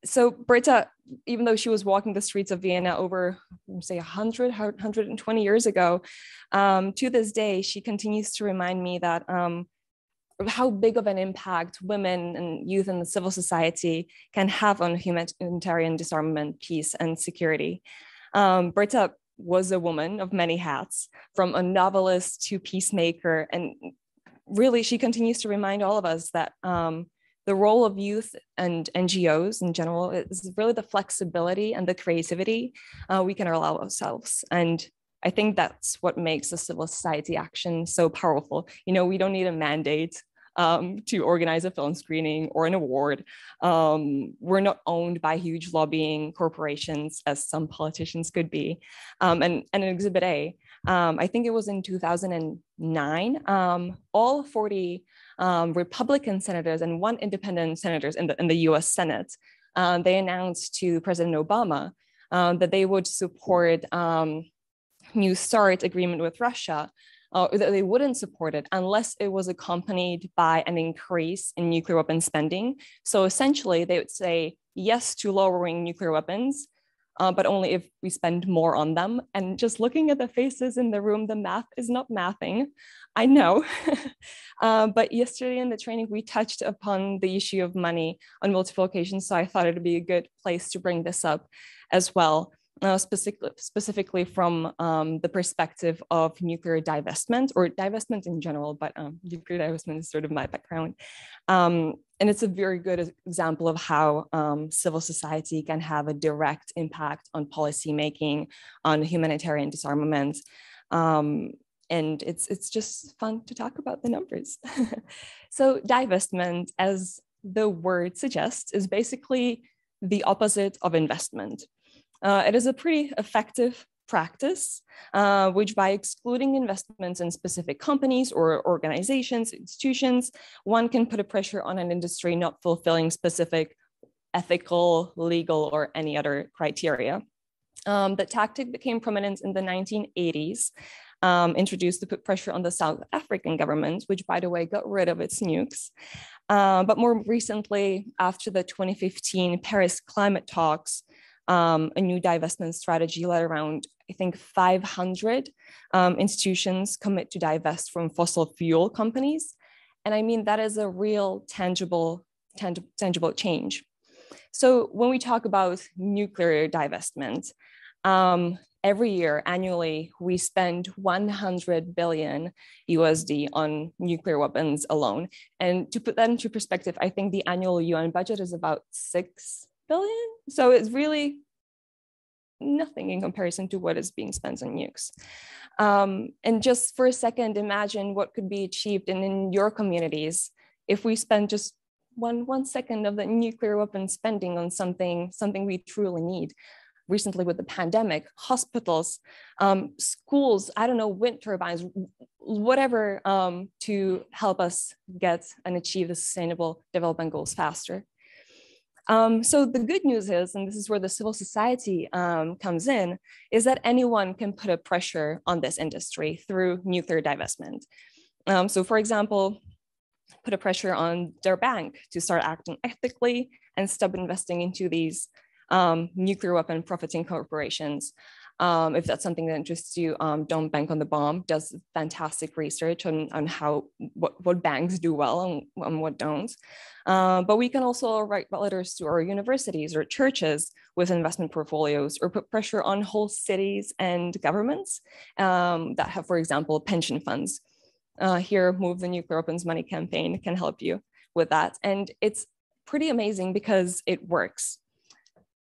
Speaker 6: so Berta, even though she was walking the streets of Vienna over, say, 100, 120 years ago, um, to this day, she continues to remind me that um, how big of an impact women and youth in the civil society can have on humanitarian disarmament, peace, and security. Um, Berta was a woman of many hats, from a novelist to peacemaker, and really she continues to remind all of us that um, the role of youth and NGOs in general is really the flexibility and the creativity uh, we can allow ourselves. And I think that's what makes a civil society action so powerful. You know, we don't need a mandate um, to organize a film screening or an award. Um, we're not owned by huge lobbying corporations as some politicians could be. Um, and, and in Exhibit A, um, I think it was in 2009, um, all 40 um, Republican senators and one independent senators in the, in the US Senate, uh, they announced to President Obama uh, that they would support um, New START agreement with Russia, uh, that they wouldn't support it unless it was accompanied by an increase in nuclear weapon spending. So essentially, they would say yes to lowering nuclear weapons, uh, but only if we spend more on them. And just looking at the faces in the room, the math is not mathing. I know. uh, but yesterday in the training, we touched upon the issue of money on multiple occasions. So I thought it'd be a good place to bring this up as well. Uh, specifically, specifically from um, the perspective of nuclear divestment or divestment in general, but um, nuclear divestment is sort of my background. Um, and it's a very good example of how um, civil society can have a direct impact on policy making, on humanitarian disarmament. Um, and it's it's just fun to talk about the numbers. so divestment, as the word suggests, is basically the opposite of investment. Uh, it is a pretty effective practice, uh, which by excluding investments in specific companies or organizations, institutions, one can put a pressure on an industry not fulfilling specific ethical, legal, or any other criteria. Um, the tactic became prominent in the 1980s um, introduced to put pressure on the South African government, which, by the way, got rid of its nukes. Uh, but more recently, after the 2015 Paris climate talks, um, a new divestment strategy led around, I think, 500 um, institutions commit to divest from fossil fuel companies. And I mean, that is a real tangible, tangible change. So when we talk about nuclear divestment, um, every year annually we spend 100 billion usd on nuclear weapons alone and to put that into perspective i think the annual un budget is about 6 billion? So it's really nothing in comparison to what is being spent on nukes. Um, and just for a second imagine what could be achieved in, in your communities if we spend just one one second of the nuclear weapon spending on something something we truly need. Recently with the pandemic, hospitals, um, schools, I don't know, wind turbines, whatever um, to help us get and achieve the sustainable development goals faster. Um, so the good news is, and this is where the civil society um, comes in, is that anyone can put a pressure on this industry through nuclear divestment. Um, so for example, put a pressure on their bank to start acting ethically and stop investing into these um, nuclear weapon profiting corporations. Um, if that's something that interests you, um, Don't Bank on the Bomb does fantastic research on, on how what, what banks do well and, and what don't. Uh, but we can also write letters to our universities or churches with investment portfolios or put pressure on whole cities and governments um, that have, for example, pension funds. Uh, here, Move the Nuclear Weapons Money campaign can help you with that. And it's pretty amazing because it works.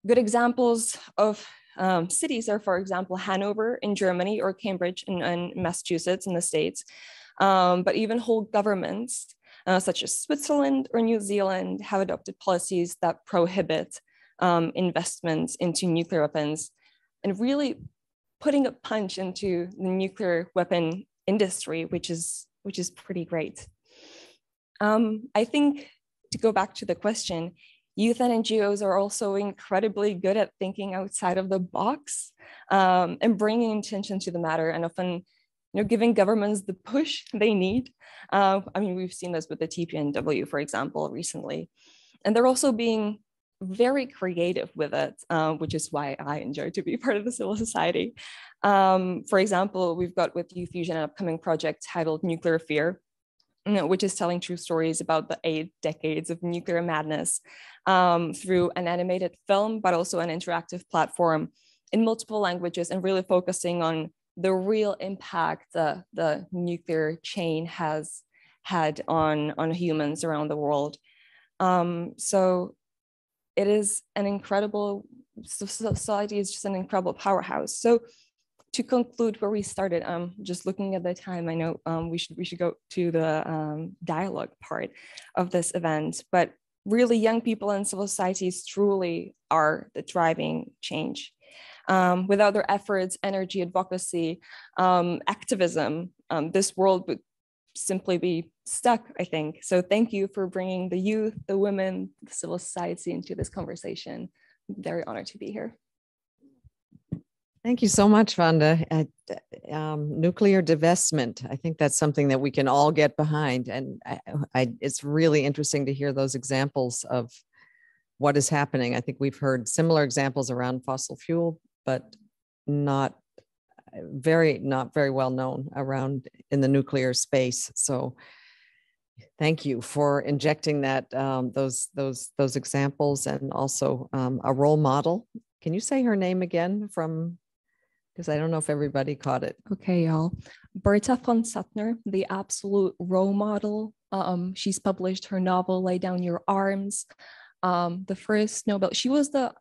Speaker 6: Good examples of um, cities are, for example, Hanover in Germany or Cambridge in, in Massachusetts in the States. Um, but even whole governments, uh, such as Switzerland or New Zealand, have adopted policies that prohibit um, investments into nuclear weapons and really putting a punch into the nuclear weapon industry, which is which is pretty great. Um, I think to go back to the question, youth and NGOs are also incredibly good at thinking outside of the box um, and bringing attention to the matter and often you know, giving governments the push they need. Uh, I mean, we've seen this with the TPNW, for example, recently. And they're also being very creative with it, uh, which is why I enjoy to be part of the civil society. Um, for example, we've got with Youth Fusion an upcoming project titled Nuclear Fear, which is telling true stories about the eight decades of nuclear madness um, through an animated film, but also an interactive platform in multiple languages and really focusing on the real impact the, the nuclear chain has had on, on humans around the world. Um, so it is an incredible, society is just an incredible powerhouse. So to conclude where we started, um, just looking at the time, I know um, we should we should go to the um, dialogue part of this event, but really young people and civil societies truly are the driving change. Um, without their efforts, energy, advocacy, um, activism, um, this world would simply be stuck, I think. So thank you for bringing the youth, the women, the civil society into this conversation. Very honored to be here.
Speaker 2: Thank you so much, Vanda. Uh, um, nuclear divestment. I think that's something that we can all get behind. And I, I, it's really interesting to hear those examples of what is happening. I think we've heard similar examples around fossil fuel, but not very, not very well known around in the nuclear space. So thank you for injecting that, um, those, those, those examples and also um, a role model. Can you say her name again from because I don't know if everybody caught it.
Speaker 6: Okay, y'all. Berta von Suttner, the absolute role model. Um, she's published her novel "Lay Down Your Arms." Um, the first Nobel. She was the.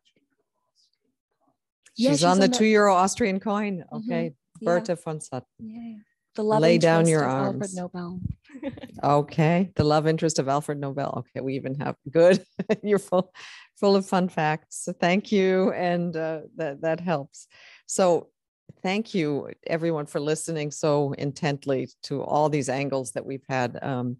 Speaker 2: She's, yeah, she's on, on the, the, two euro Austrian coin. Mm-hmm. Okay, mm-hmm. Berta von Suttner.
Speaker 6: Yeah. The love
Speaker 2: lay down your arms.
Speaker 6: Alfred Nobel.
Speaker 2: okay, the love interest of Alfred Nobel. Okay, we even have good. You're full, full of fun facts. So thank you, and uh, that that helps. So thank you everyone for listening so intently to all these angles that we've had um,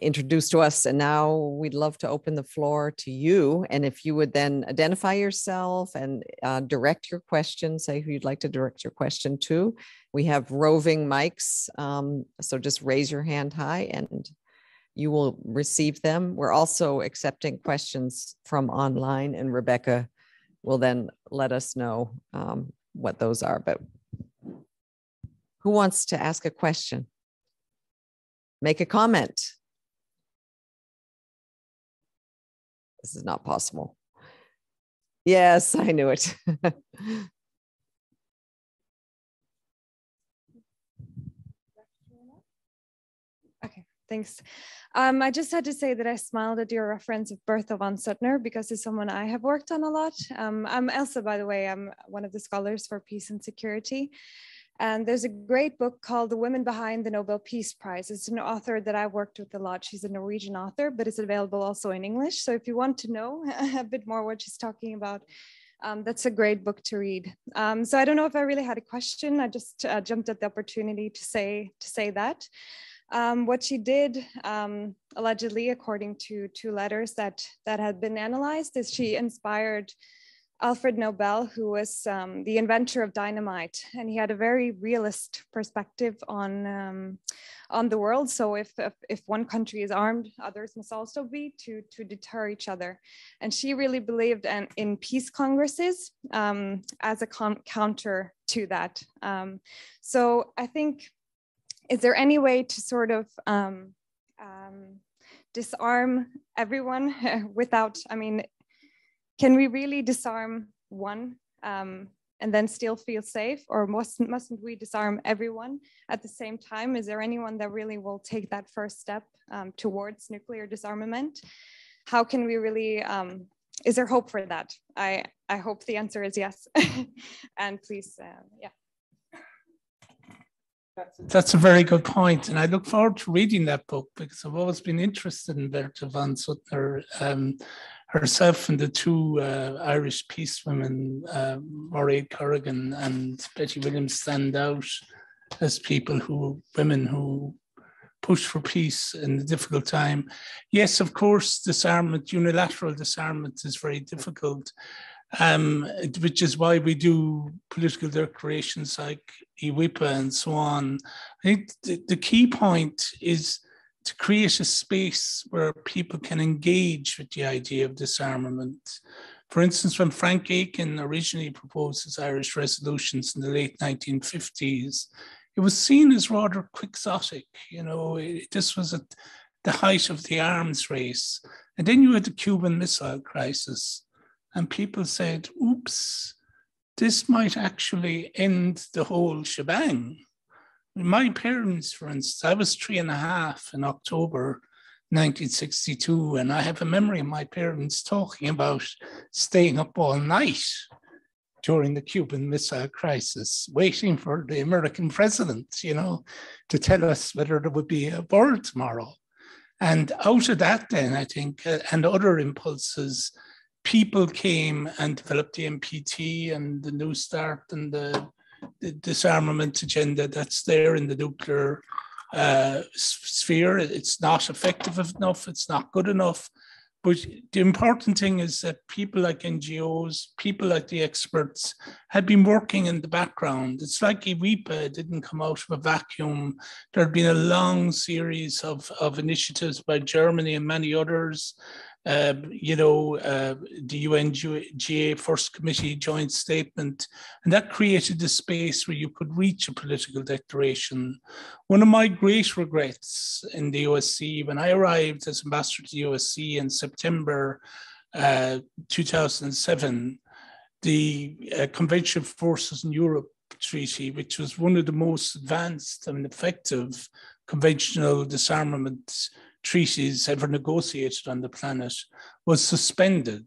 Speaker 2: introduced to us. And now we'd love to open the floor to you. And if you would then identify yourself and uh, direct your question, say who you'd like to direct your question to. We have roving mics. Um, so just raise your hand high and you will receive them. We're also accepting questions from online, and Rebecca will then let us know um, what those are, but who wants to ask a question? Make a comment. This is not possible. Yes, I knew it.
Speaker 7: okay, thanks. Um, I just had to say that I smiled at your reference of Bertha von Suttner because it's someone I have worked on a lot. Um, I'm Elsa, by the way, I'm one of the scholars for peace and security. And there's a great book called The Women Behind the Nobel Peace Prize. It's an author that I've worked with a lot. She's a Norwegian author, but it's available also in English. So if you want to know a bit more what she's talking about, um, that's a great book to read. Um, so I don't know if I really had a question. I just uh, jumped at the opportunity to say to say that. Um, what she did, um, allegedly, according to two letters that, that had been analyzed, is she inspired Alfred Nobel, who was um, the inventor of dynamite, and he had a very realist perspective on um, on the world. So if, if, if one country is armed, others must also be to to deter each other. And she really believed in, in peace congresses um, as a counter to that. Um, so I think, is there any way to sort of um, um, disarm everyone without? I mean can we really disarm one um, and then still feel safe? Or mustn't, mustn't we disarm everyone at the same time? Is there anyone that really will take that first step um, towards nuclear disarmament? How can we really um, is there hope for that? I i hope the answer is yes. And please uh, yeah
Speaker 3: that's a very good point, and I look forward to reading that book because I've always been interested in Bertha von Suttner. Um, herself and the two uh, Irish peacewomen, uh, Mairead Corrigan and Betty Williams, stand out as people who, women who push for peace in a difficult time. Yes, of course, disarmament, unilateral disarmament is very difficult, um, which is why we do political declarations like EWIPA and so on. I think the, the key point is to create a space where people can engage with the idea of disarmament. For instance, when Frank Aiken originally proposed his Irish resolutions in the late 1950s, it was seen as rather quixotic. You know, it, this was at the height of the arms race. And then you had the Cuban Missile Crisis, and people said, oops, this might actually end the whole shebang my parents, for instance, I was three and a half in October 1962, and I have a memory of my parents talking about staying up all night during the Cuban Missile Crisis, waiting for the American president, you know, to tell us whether there would be a war tomorrow. And out of that, then, I think, uh, and other impulses, people came and developed the NPT and the New Start and the the disarmament agenda that's there in the nuclear uh, sphere. It's not effective enough. It's not good enough. But the important thing is that people like NGOs, people like the experts, had been working in the background. It's like EWIPA didn't come out of a vacuum. There had been a long series of, of initiatives by Germany and many others um, you know, uh, the UNGA First Committee joint statement, and that created a space where you could reach a political declaration. One of my great regrets in the OSCE, when I arrived as ambassador to the OSCE in September uh, 2007, the uh, Convention of Forces in Europe treaty, which was one of the most advanced and effective conventional disarmament treaties ever negotiated on the planet was suspended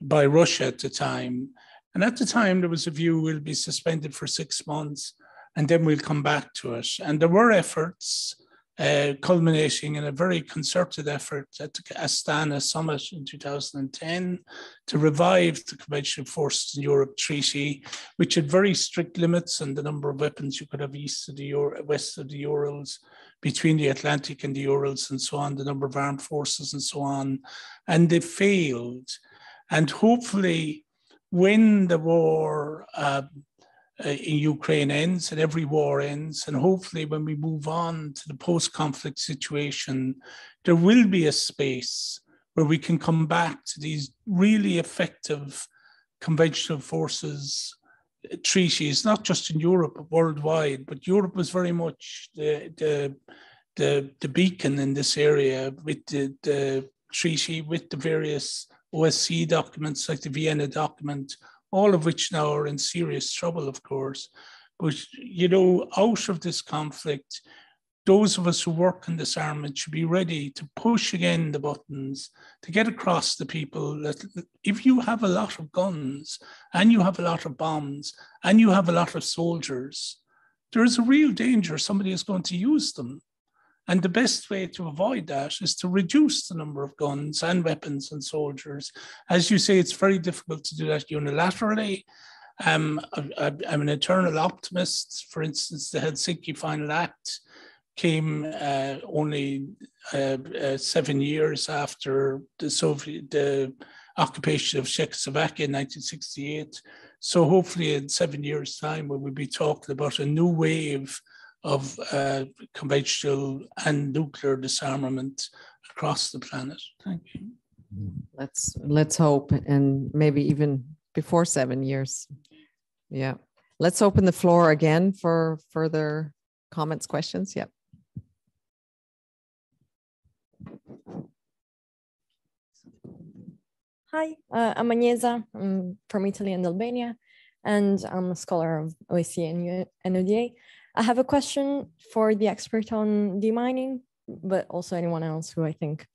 Speaker 3: by Russia at the time. And at the time, there was a view we'll be suspended for six months and then we'll come back to it. And there were efforts uh, culminating in a very concerted effort at the Astana summit in 2010 to revive the Convention of Forces in Europe Treaty, which had very strict limits on the number of weapons you could have east of the Ur- west of the Urals, between the Atlantic and the Urals, and so on, the number of armed forces and so on. And they failed. And hopefully, when the war uh, uh, in Ukraine ends and every war ends. And hopefully, when we move on to the post conflict situation, there will be a space where we can come back to these really effective conventional forces treaties, not just in Europe, but worldwide. But Europe was very much the, the, the, the beacon in this area with the, the treaty, with the various OSCE documents like the Vienna document all of which now are in serious trouble, of course. But, you know, out of this conflict, those of us who work in disarmament should be ready to push again the buttons to get across to people that if you have a lot of guns and you have a lot of bombs and you have a lot of soldiers, there is a real danger somebody is going to use them. And the best way to avoid that is to reduce the number of guns and weapons and soldiers. As you say, it's very difficult to do that unilaterally. Um, I, am an eternal optimist. For instance, the Helsinki Final Act came uh, only uh, uh, seven years after the Soviet, the occupation of Czechoslovakia in 1968. So hopefully in seven years' time, we will be talking about a new wave of uh, conventional and nuclear disarmament across the planet. Thank you.
Speaker 2: Let's let's hope, and maybe even before seven years. Yeah. Let's open the floor again for further comments, questions. Yep.
Speaker 8: Hi, uh, I'm Agnesa. I'm from Italy and Albania, and I'm a scholar of OSCE and ODA. I have a question for the expert on demining, but also anyone else who I think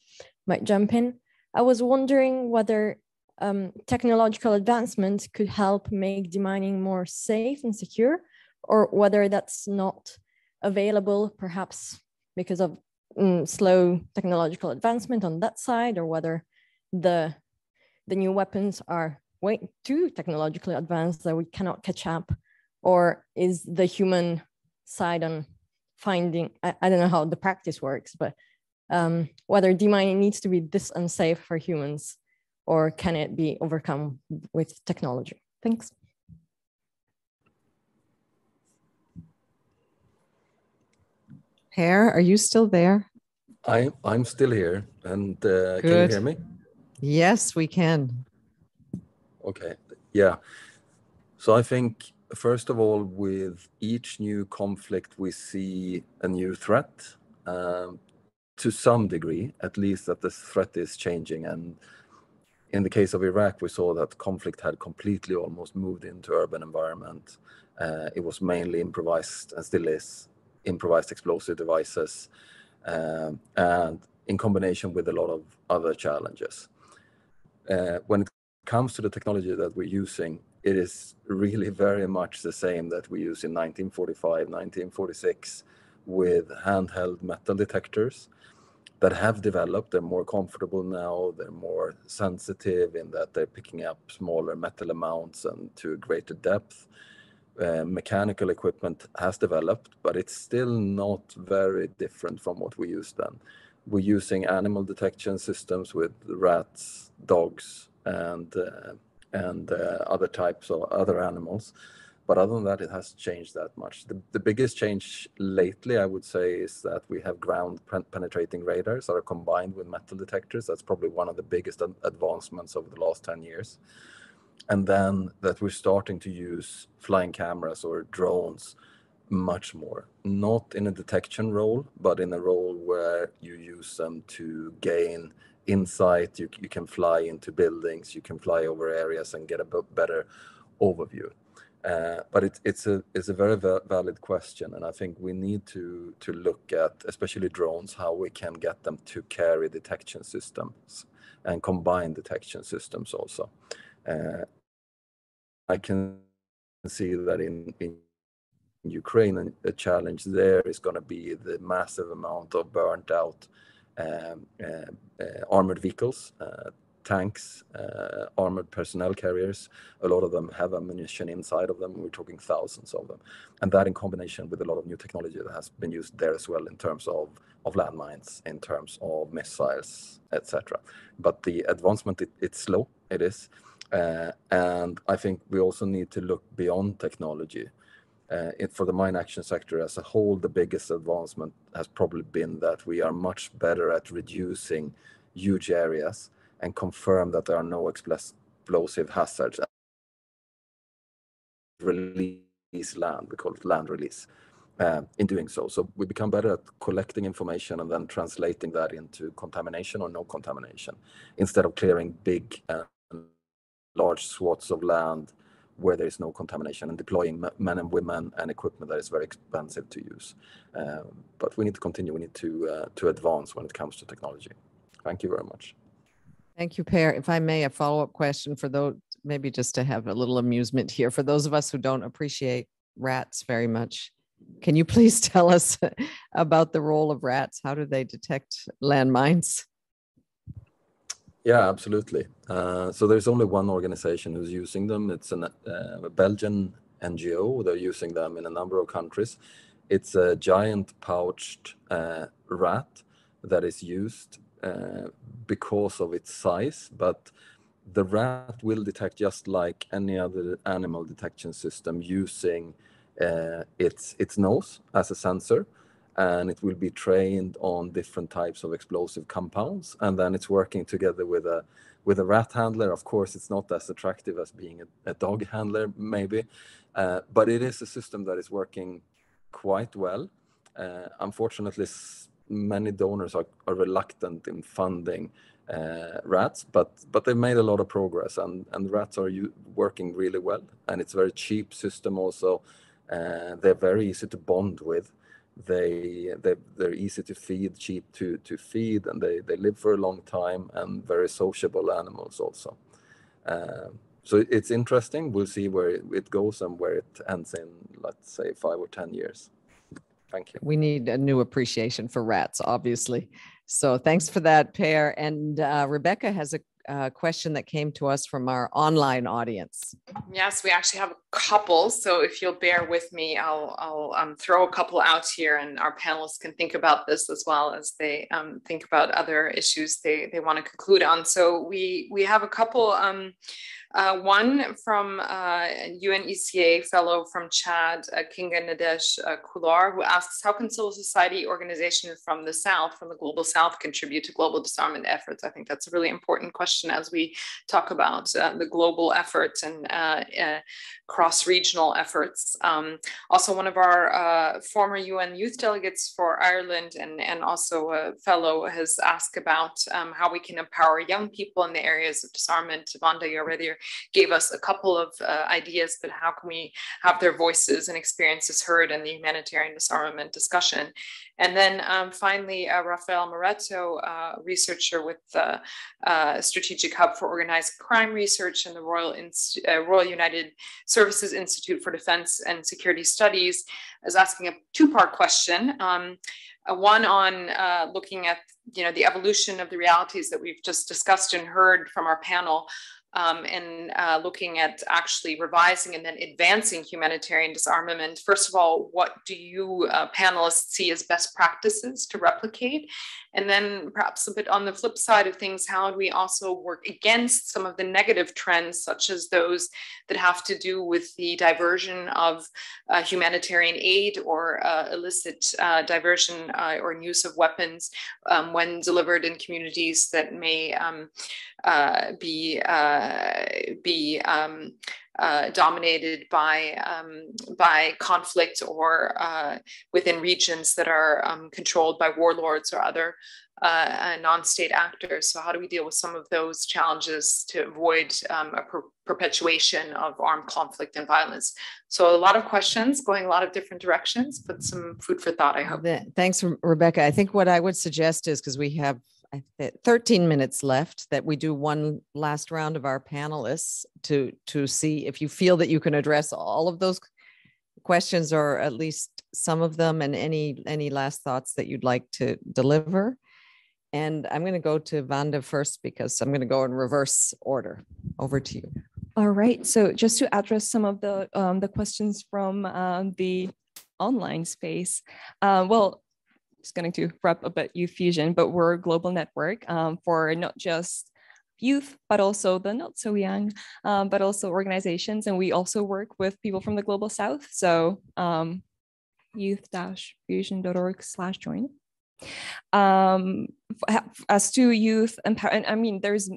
Speaker 8: might jump in. I was wondering whether um, technological advancement could help make demining more safe and secure, or whether that's not available, perhaps because of mm, slow technological advancement on that side, or whether the the new weapons are way too technologically advanced that we cannot catch up, or is the human side on finding? I, I don't know how the practice works, but um, whether demining needs to be this unsafe for humans or can it be overcome with technology? Thanks.
Speaker 2: Per, are you still there?
Speaker 5: I, I'm still here. And uh, can you hear me?
Speaker 2: Yes, we can.
Speaker 5: Okay. Yeah. So I think, first of all, with each new conflict, we see a new threat. Um, to some degree, at least that the threat is changing. And in the case of Iraq, we saw that conflict had completely almost moved into urban environment. Uh, it was mainly improvised and still is improvised explosive devices, um, and in combination with a lot of other challenges. Uh, when it comes to the technology that we're using, it is really very much the same that we use in 1945, 1946 with handheld metal detectors that have developed. They're more comfortable now. They're more sensitive in that they're picking up smaller metal amounts and to a greater depth. Uh, mechanical equipment has developed, but it's still not very different from what we used then. We're using animal detection systems with rats, dogs, and uh, and uh, other types of other animals but other than that, it hasn't changed that much. The, the biggest change lately, I would say, is that we have ground penetrating radars that are combined with metal detectors. That's probably one of the biggest advancements over the last 10 years. And then that we're starting to use flying cameras or drones much more, not in a detection role, but in a role where you use them to gain insight. You, you can fly into buildings, you can fly over areas and get a better overview. Uh, but it's it's a it's a very valid question, and I think we need to to look at especially drones how we can get them to carry detection systems and combine detection systems also. Uh, I can see that in in Ukraine, and a challenge there is going to be the massive amount of burnt out um, uh, uh armored vehicles, uh, tanks, uh, armored personnel carriers. A lot of them have ammunition inside of them. We're talking thousands of them. And that in combination with a lot of new technology that has been used there as well in terms of, of landmines, in terms of missiles, etc. But the advancement, it, it's slow, it is. Uh, and I think we also need to look beyond technology. Uh, for the mine action sector as a whole, the biggest advancement has probably been that we are much better at reducing huge areas and confirm that there are no explosive hazards. Release land, we call it land release. Uh, in doing so. So we become better at collecting information and then translating that into contamination or no contamination instead of clearing big and large swaths of land where there is no contamination and deploying men and women and equipment that is very expensive to use. Um, but we need to continue. We need to uh, to advance when it comes to technology. Thank you very much.
Speaker 2: Thank you, Per. If I may, a follow-up question for those, maybe just to have a little amusement here. For those of us who don't appreciate rats very much, can you please tell us about the role of rats? How do they detect landmines?
Speaker 5: Yeah, absolutely. Uh, so there's only one organization who's using them. It's an, uh, a Belgian NGO. They're using them in a number of countries. It's a giant pouched uh, rat that is used uh, because of its size, but the rat will detect just like any other animal detection system using uh, its its nose as a sensor and it will be trained on different types of explosive compounds and then it's working together with a with a rat handler of course it's not as attractive as being a, a dog handler maybe uh, but it is a system that is working quite well uh, unfortunately many donors are, are reluctant in funding uh, rats, but but they've made a lot of progress, and and rats are working really well, and it's a very cheap system also. Uh, they're very easy to bond with. They they they're easy to feed, cheap to to feed, and they they live for a long time and very sociable animals also. Uh, so it's interesting. We'll see where it goes and where it ends in, let's say, five or ten years. Thank you.
Speaker 2: We need a new appreciation for rats, obviously. So thanks for that, Per. And uh, Rebecca has a uh, question that came to us from our online audience.
Speaker 1: Yes, we actually have a couple. So if you'll bear with me, I'll, I'll um, throw a couple out here and our panelists can think about this as well as they um, think about other issues they, they want to conclude on. So we, we have a couple um, uh, one from uh, UNECA fellow from Chad, uh, Kinga Nadesh uh, Kular, who asks, how can civil society organizations from the South, from the global South, contribute to global disarmament efforts? I think that's a really important question as we talk about uh, the global efforts and uh, uh, cross-regional efforts. Um, also, one of our former UN youth delegates for Ireland and, and also a fellow has asked about um, how we can empower young people in the areas of disarmament. Vanda, you already gave us a couple of uh, ideas, but how can we have their voices and experiences heard in the humanitarian disarmament discussion? And then um, finally, uh, Rafael Moreto, uh, researcher with the uh, Strategic Hub for Organized Crime Research and the Royal, Inst uh, Royal United Services Institute for Defense and Security Studies, is asking a two-part question. Um, uh, one on uh, looking at you know the evolution of the realities that we've just discussed and heard from our panel um, and uh, looking at actually revising and then advancing humanitarian disarmament. First of all, what do you uh, panelists see as best practices to replicate? And then perhaps a bit on the flip side of things, how do we also work against some of the negative trends, such as those that have to do with the diversion of uh, humanitarian aid or uh, illicit uh, diversion uh, or use of weapons um, when delivered in communities that may um, uh, be uh, be um, uh, dominated by um, by conflict or uh, within regions that are um, controlled by warlords or other uh, non-state actors. So how do we deal with some of those challenges to avoid um, a per perpetuation of armed conflict and violence? So a lot of questions going a lot of different directions, but some food for thought, I hope.
Speaker 2: Thanks, Rebecca. I think what I would suggest is because we have 13 minutes left that we do one last round of our panelists to to see if you feel that you can address all of those questions or at least some of them and any any last thoughts that you'd like to deliver. And i'm going to go to vanda first because i'm going to go in reverse order. Over to you.
Speaker 6: All right. So just to address some of the um, the questions from um, the online space uh, well just going to wrap up at Youth Fusion, but we're a global network um, for not just youth, but also the not so young, um, but also organizations. And we also work with people from the global south. So um, youth-fusion.org slash join. Um, as to youth empowerment, I mean, there's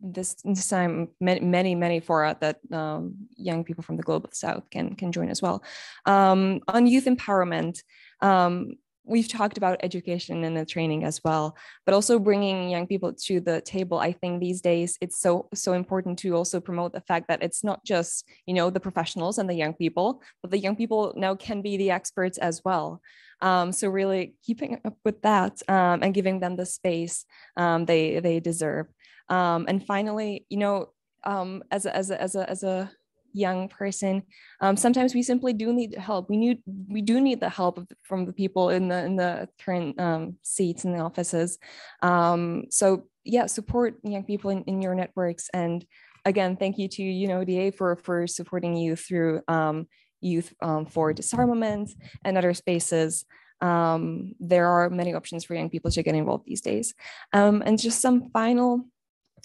Speaker 6: this, this time many, many, many fora that um, young people from the global south can, can join as well. Um, on youth empowerment, um, we've talked about education and the training as well but also bringing young people to the table i think these days it's so so important to also promote the fact that it's not just you know the professionals and the young people but the young people now can be the experts as well. Um, so really keeping up with that um, and giving them the space um, they they deserve. Um, and finally you know um, as a, as a, as a, as a young person. Um, sometimes we simply do need help. We need we do need the help from the people in the in the current um, seats in the offices. Um, so yeah support young people in, in your networks. And again thank you to UNODA for for supporting you through um, youth um, for disarmament and other spaces. Um, there are many options for young people to get involved these days. And just some final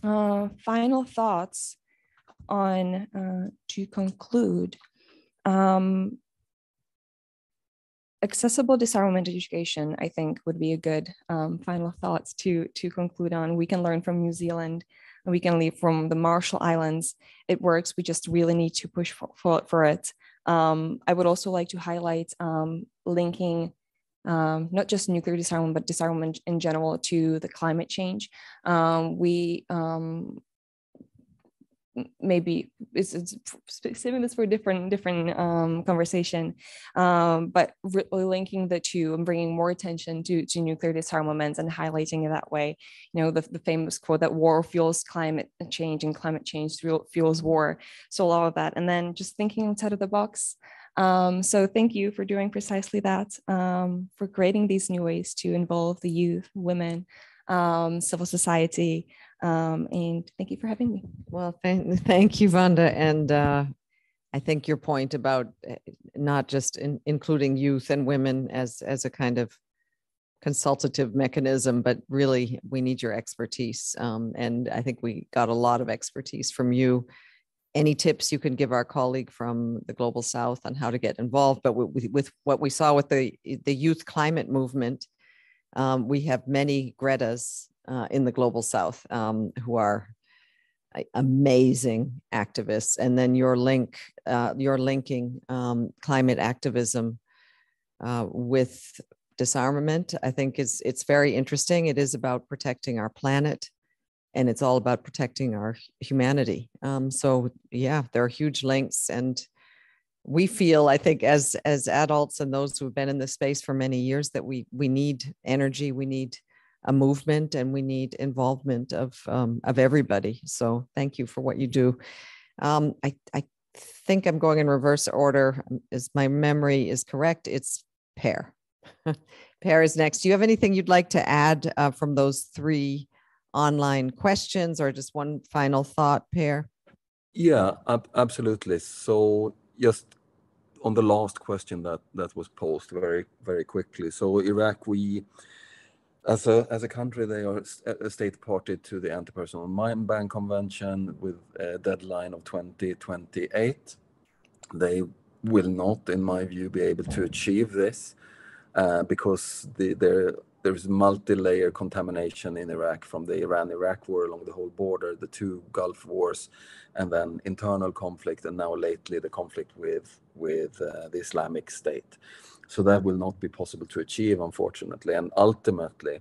Speaker 6: uh, final thoughts on uh, to conclude. Um, accessible disarmament education, I think, would be a good um, final thoughts to to conclude on. We can learn from New Zealand, and we can learn from the Marshall Islands. It works. We just really need to push for, for, for it. Um, I would also like to highlight um, linking um, not just nuclear disarmament, but disarmament in general to the climate change. Um, we um, maybe it's, it's saving this for a different different um, conversation um, but linking the two and bringing more attention to, to nuclear disarmament and highlighting it that way. You know the, the famous quote that war fuels climate change and climate change fuels war. So a lot of that. And then just thinking outside of the box um, so thank you for doing precisely that um, for creating these new ways to involve the youth women um, civil society um, and thank you for having me.
Speaker 2: Well, thank, thank you, Vanda. And uh, I think your point about eh, not just in, including youth and women as, as a kind of consultative mechanism, but really we need your expertise. Um, and I think we got a lot of expertise from you. Any tips you can give our colleague from the Global South on how to get involved? But with, with what we saw with the, the youth climate movement, um, we have many Gretas uh, in the global south um, who are amazing activists. And then your link uh, your linking um, climate activism uh, with disarmament i think is it's very interesting. It is about protecting our planet and it's all about protecting our humanity. Um, so yeah there are huge links and we feel i think as as adults and those who've been in the space for many years that we we need energy we need a movement and we need involvement of um, of everybody. So thank you for what you do. Um, I, I think I'm going in reverse order. is my memory is correct, it's Per Per is next. Do you have anything you'd like to add uh, from those three online questions, or just one final thought, Per
Speaker 5: Yeah, ab- absolutely. So just on the last question that that was posed very very quickly. So Iraq, we as a, as a country, they are a state party to the Anti-Personnel Mine Ban Convention with a deadline of 2028. They will not, in my view, be able to achieve this uh, because the, there there is multi-layer contamination in Iraq from the Iran-Iraq war along the whole border, the two Gulf wars, and then internal conflict, and now lately the conflict with with uh, the Islamic State. So that will not be possible to achieve, unfortunately. And ultimately,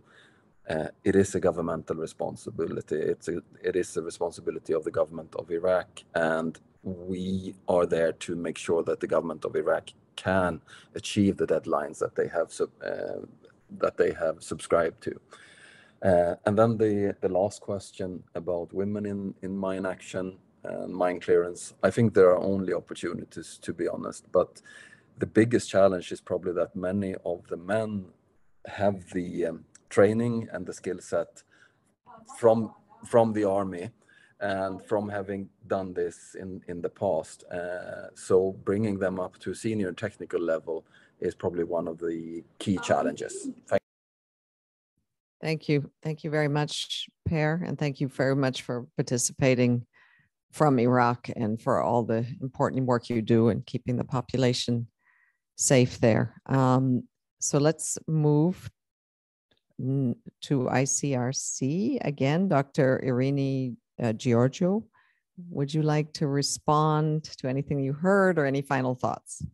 Speaker 5: uh, it is a governmental responsibility. It's a, it is a responsibility of the government of Iraq, and we are there to make sure that the government of Iraq can achieve the deadlines that they have uh, that they have subscribed to. Uh, and then the the last question about women in in mine action and mine clearance. I think there are only opportunities, to be honest, but the biggest challenge is probably that many of the men have the um, training and the skill set from from the army and from having done this in in the past uh, so bringing them up to senior technical level is probably one of the key challenges thank
Speaker 2: Thank you. Thank you very much, Per, and thank you very much for participating from Iraq and for all the important work you do in keeping the population safe there. Um, so let's move to ICRC again. Dr. Eirini uh, Giorgou, would you like to respond to anything you heard or any final thoughts?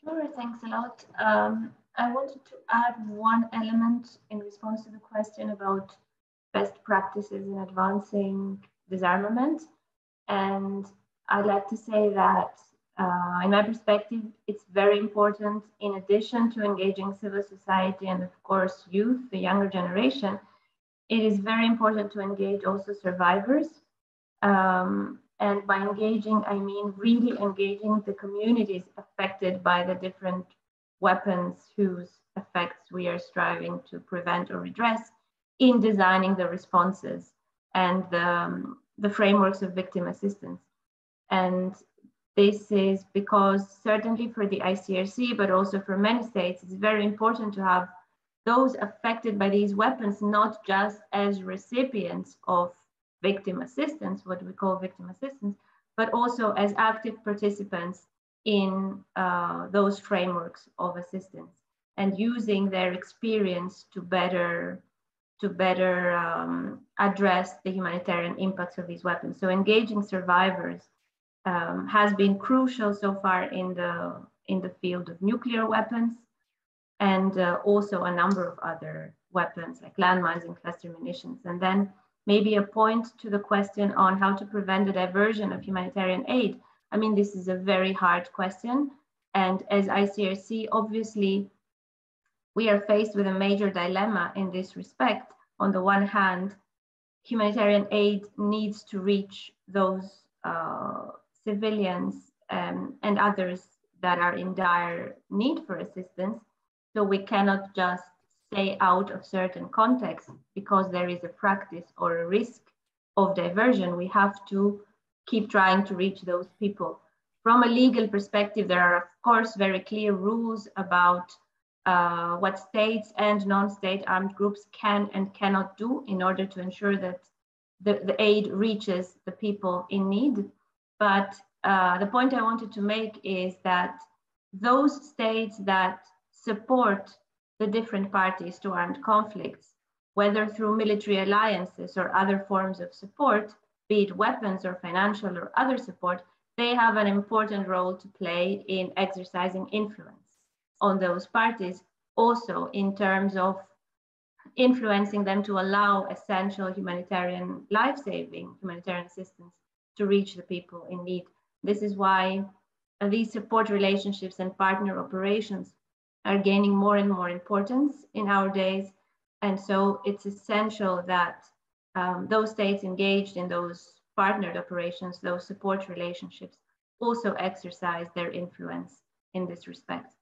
Speaker 4: Sure, thanks a lot. Um, I wanted to add one element in response to the question about best practices in advancing disarmament. And I'd like to say that uh, in my perspective, it's very important, in addition to engaging civil society and, of course, youth, the younger generation, it is very important to engage also survivors. Um, and by engaging, I mean really engaging the communities affected by the different weapons whose effects we are striving to prevent or redress in designing the responses and the, um, the frameworks of victim assistance. And this is because certainly for the ICRC, but also for many states, it's very important to have those affected by these weapons not just as recipients of victim assistance, what we call victim assistance, but also as active participants in uh, those frameworks of assistance and using their experience to better to better um, address the humanitarian impacts of these weapons. So engaging survivors um, has been crucial so far in the in the field of nuclear weapons and uh, also a number of other weapons like landmines and cluster munitions. And then maybe a point to the question on how to prevent the diversion of humanitarian aid. I mean, this is a very hard question. And as ICRC, obviously, we are faced with a major dilemma in this respect. On the one hand, humanitarian aid needs to reach those uh, civilians um, and others that are in dire need for assistance. So we cannot just stay out of certain contexts because there is a practice or a risk of diversion. We have to keep trying to reach those people. From a legal perspective, there are, of course, very clear rules about uh, what states and non-state armed groups can and cannot do in order to ensure that the, the aid reaches the people in need. But uh, the point I wanted to make is that those states that support the different parties to armed conflicts, whether through military alliances or other forms of support, be it weapons or financial or other support, they have an important role to play in exercising influence on those parties, also in terms of influencing them to allow essential humanitarian life-saving humanitarian assistance to reach the people in need. This is why these support relationships and partner operations are gaining more and more importance in our days. And so it's essential that um, those states engaged in those partnered operations, those support relationships, also exercise their influence in this respect.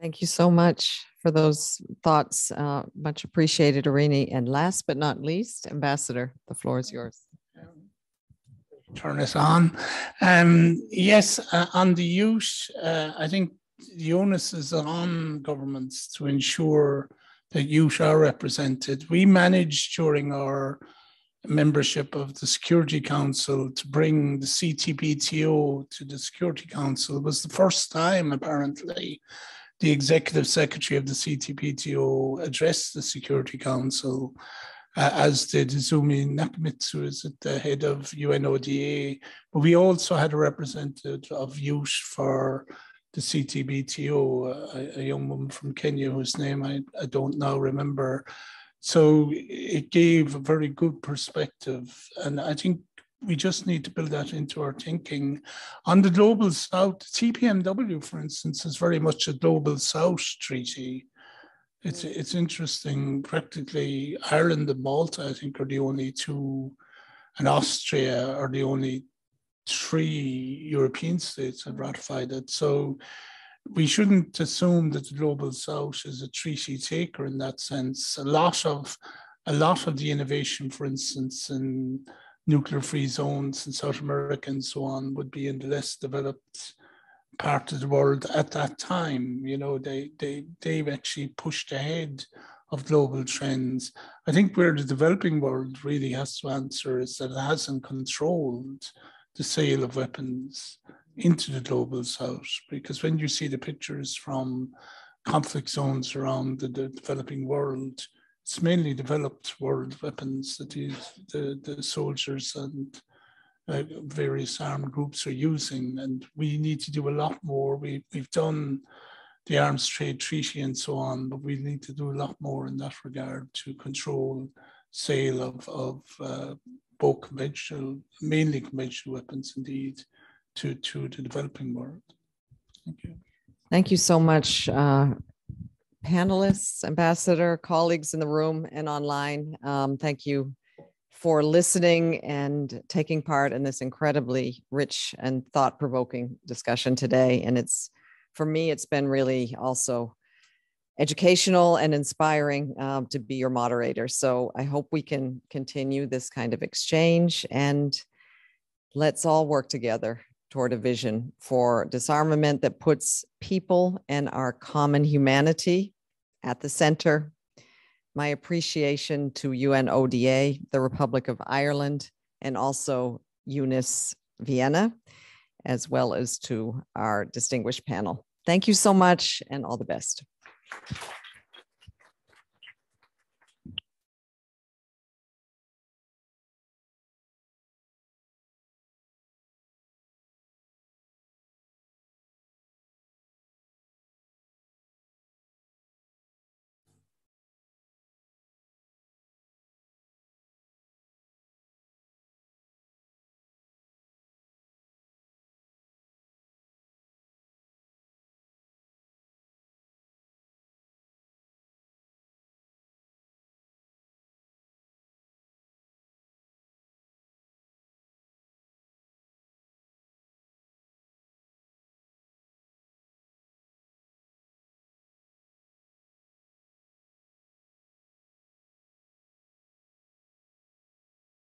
Speaker 2: Thank you so much for those thoughts. Uh, much appreciated, Eirini. And last but not least, Ambassador, the floor is yours.
Speaker 3: Turn us on. Um, yes, uh, on the use, uh, I think the onus is on governments to ensure that youth are represented. We managed during our membership of the Security Council to bring the CTBTO to the Security Council. It was the first time, apparently, the executive secretary of the CTBTO addressed the Security Council, uh, as did Izumi Nakamitsu, as the head of UNODA. But we also had a representative of youth for the CTBTO, a, a, young woman from Kenya whose name I, I don't now remember. So it gave a very good perspective. And I think we just need to build that into our thinking. On the Global South, TPNW, for instance, is very much a Global South treaty. It's, it's interesting, practically Ireland and Malta, I think, are the only two, and Austria are the only three European states that ratified it. So we shouldn't assume that the global south is a treaty taker in that sense. A lot of a lot of the innovation, for instance, in nuclear free zones in South America and so on, would be in the less developed part of the world at that time. You know, they they they've actually pushed ahead of global trends. I think where the developing world really has to answer is that it hasn't controlled the sale of weapons into the global south. Because when you see the pictures from conflict zones around the, the developing world, it's mainly developed world weapons that these, the, the soldiers and uh, various armed groups are using. And we need to do a lot more. We, we've done the arms trade treaty and so on, but we need to do a lot more in that regard to control sale of, of uh, both conventional, mainly conventional weapons indeed, to, to the developing world. Thank you.
Speaker 2: Thank you so much, uh, panelists, ambassador, colleagues in the room and online. Um, thank you for listening and taking part in this incredibly rich and thought-provoking discussion today. And it's, for me, it's been really also educational and inspiring um, to be your moderator. So I hope we can continue this kind of exchange and let's all work together toward a vision for disarmament that puts people and our common humanity at the center my appreciation to UNODA, the Republic of Ireland, and also UNIS Vienna, as well as to our distinguished panel. Thank you so much and all the best.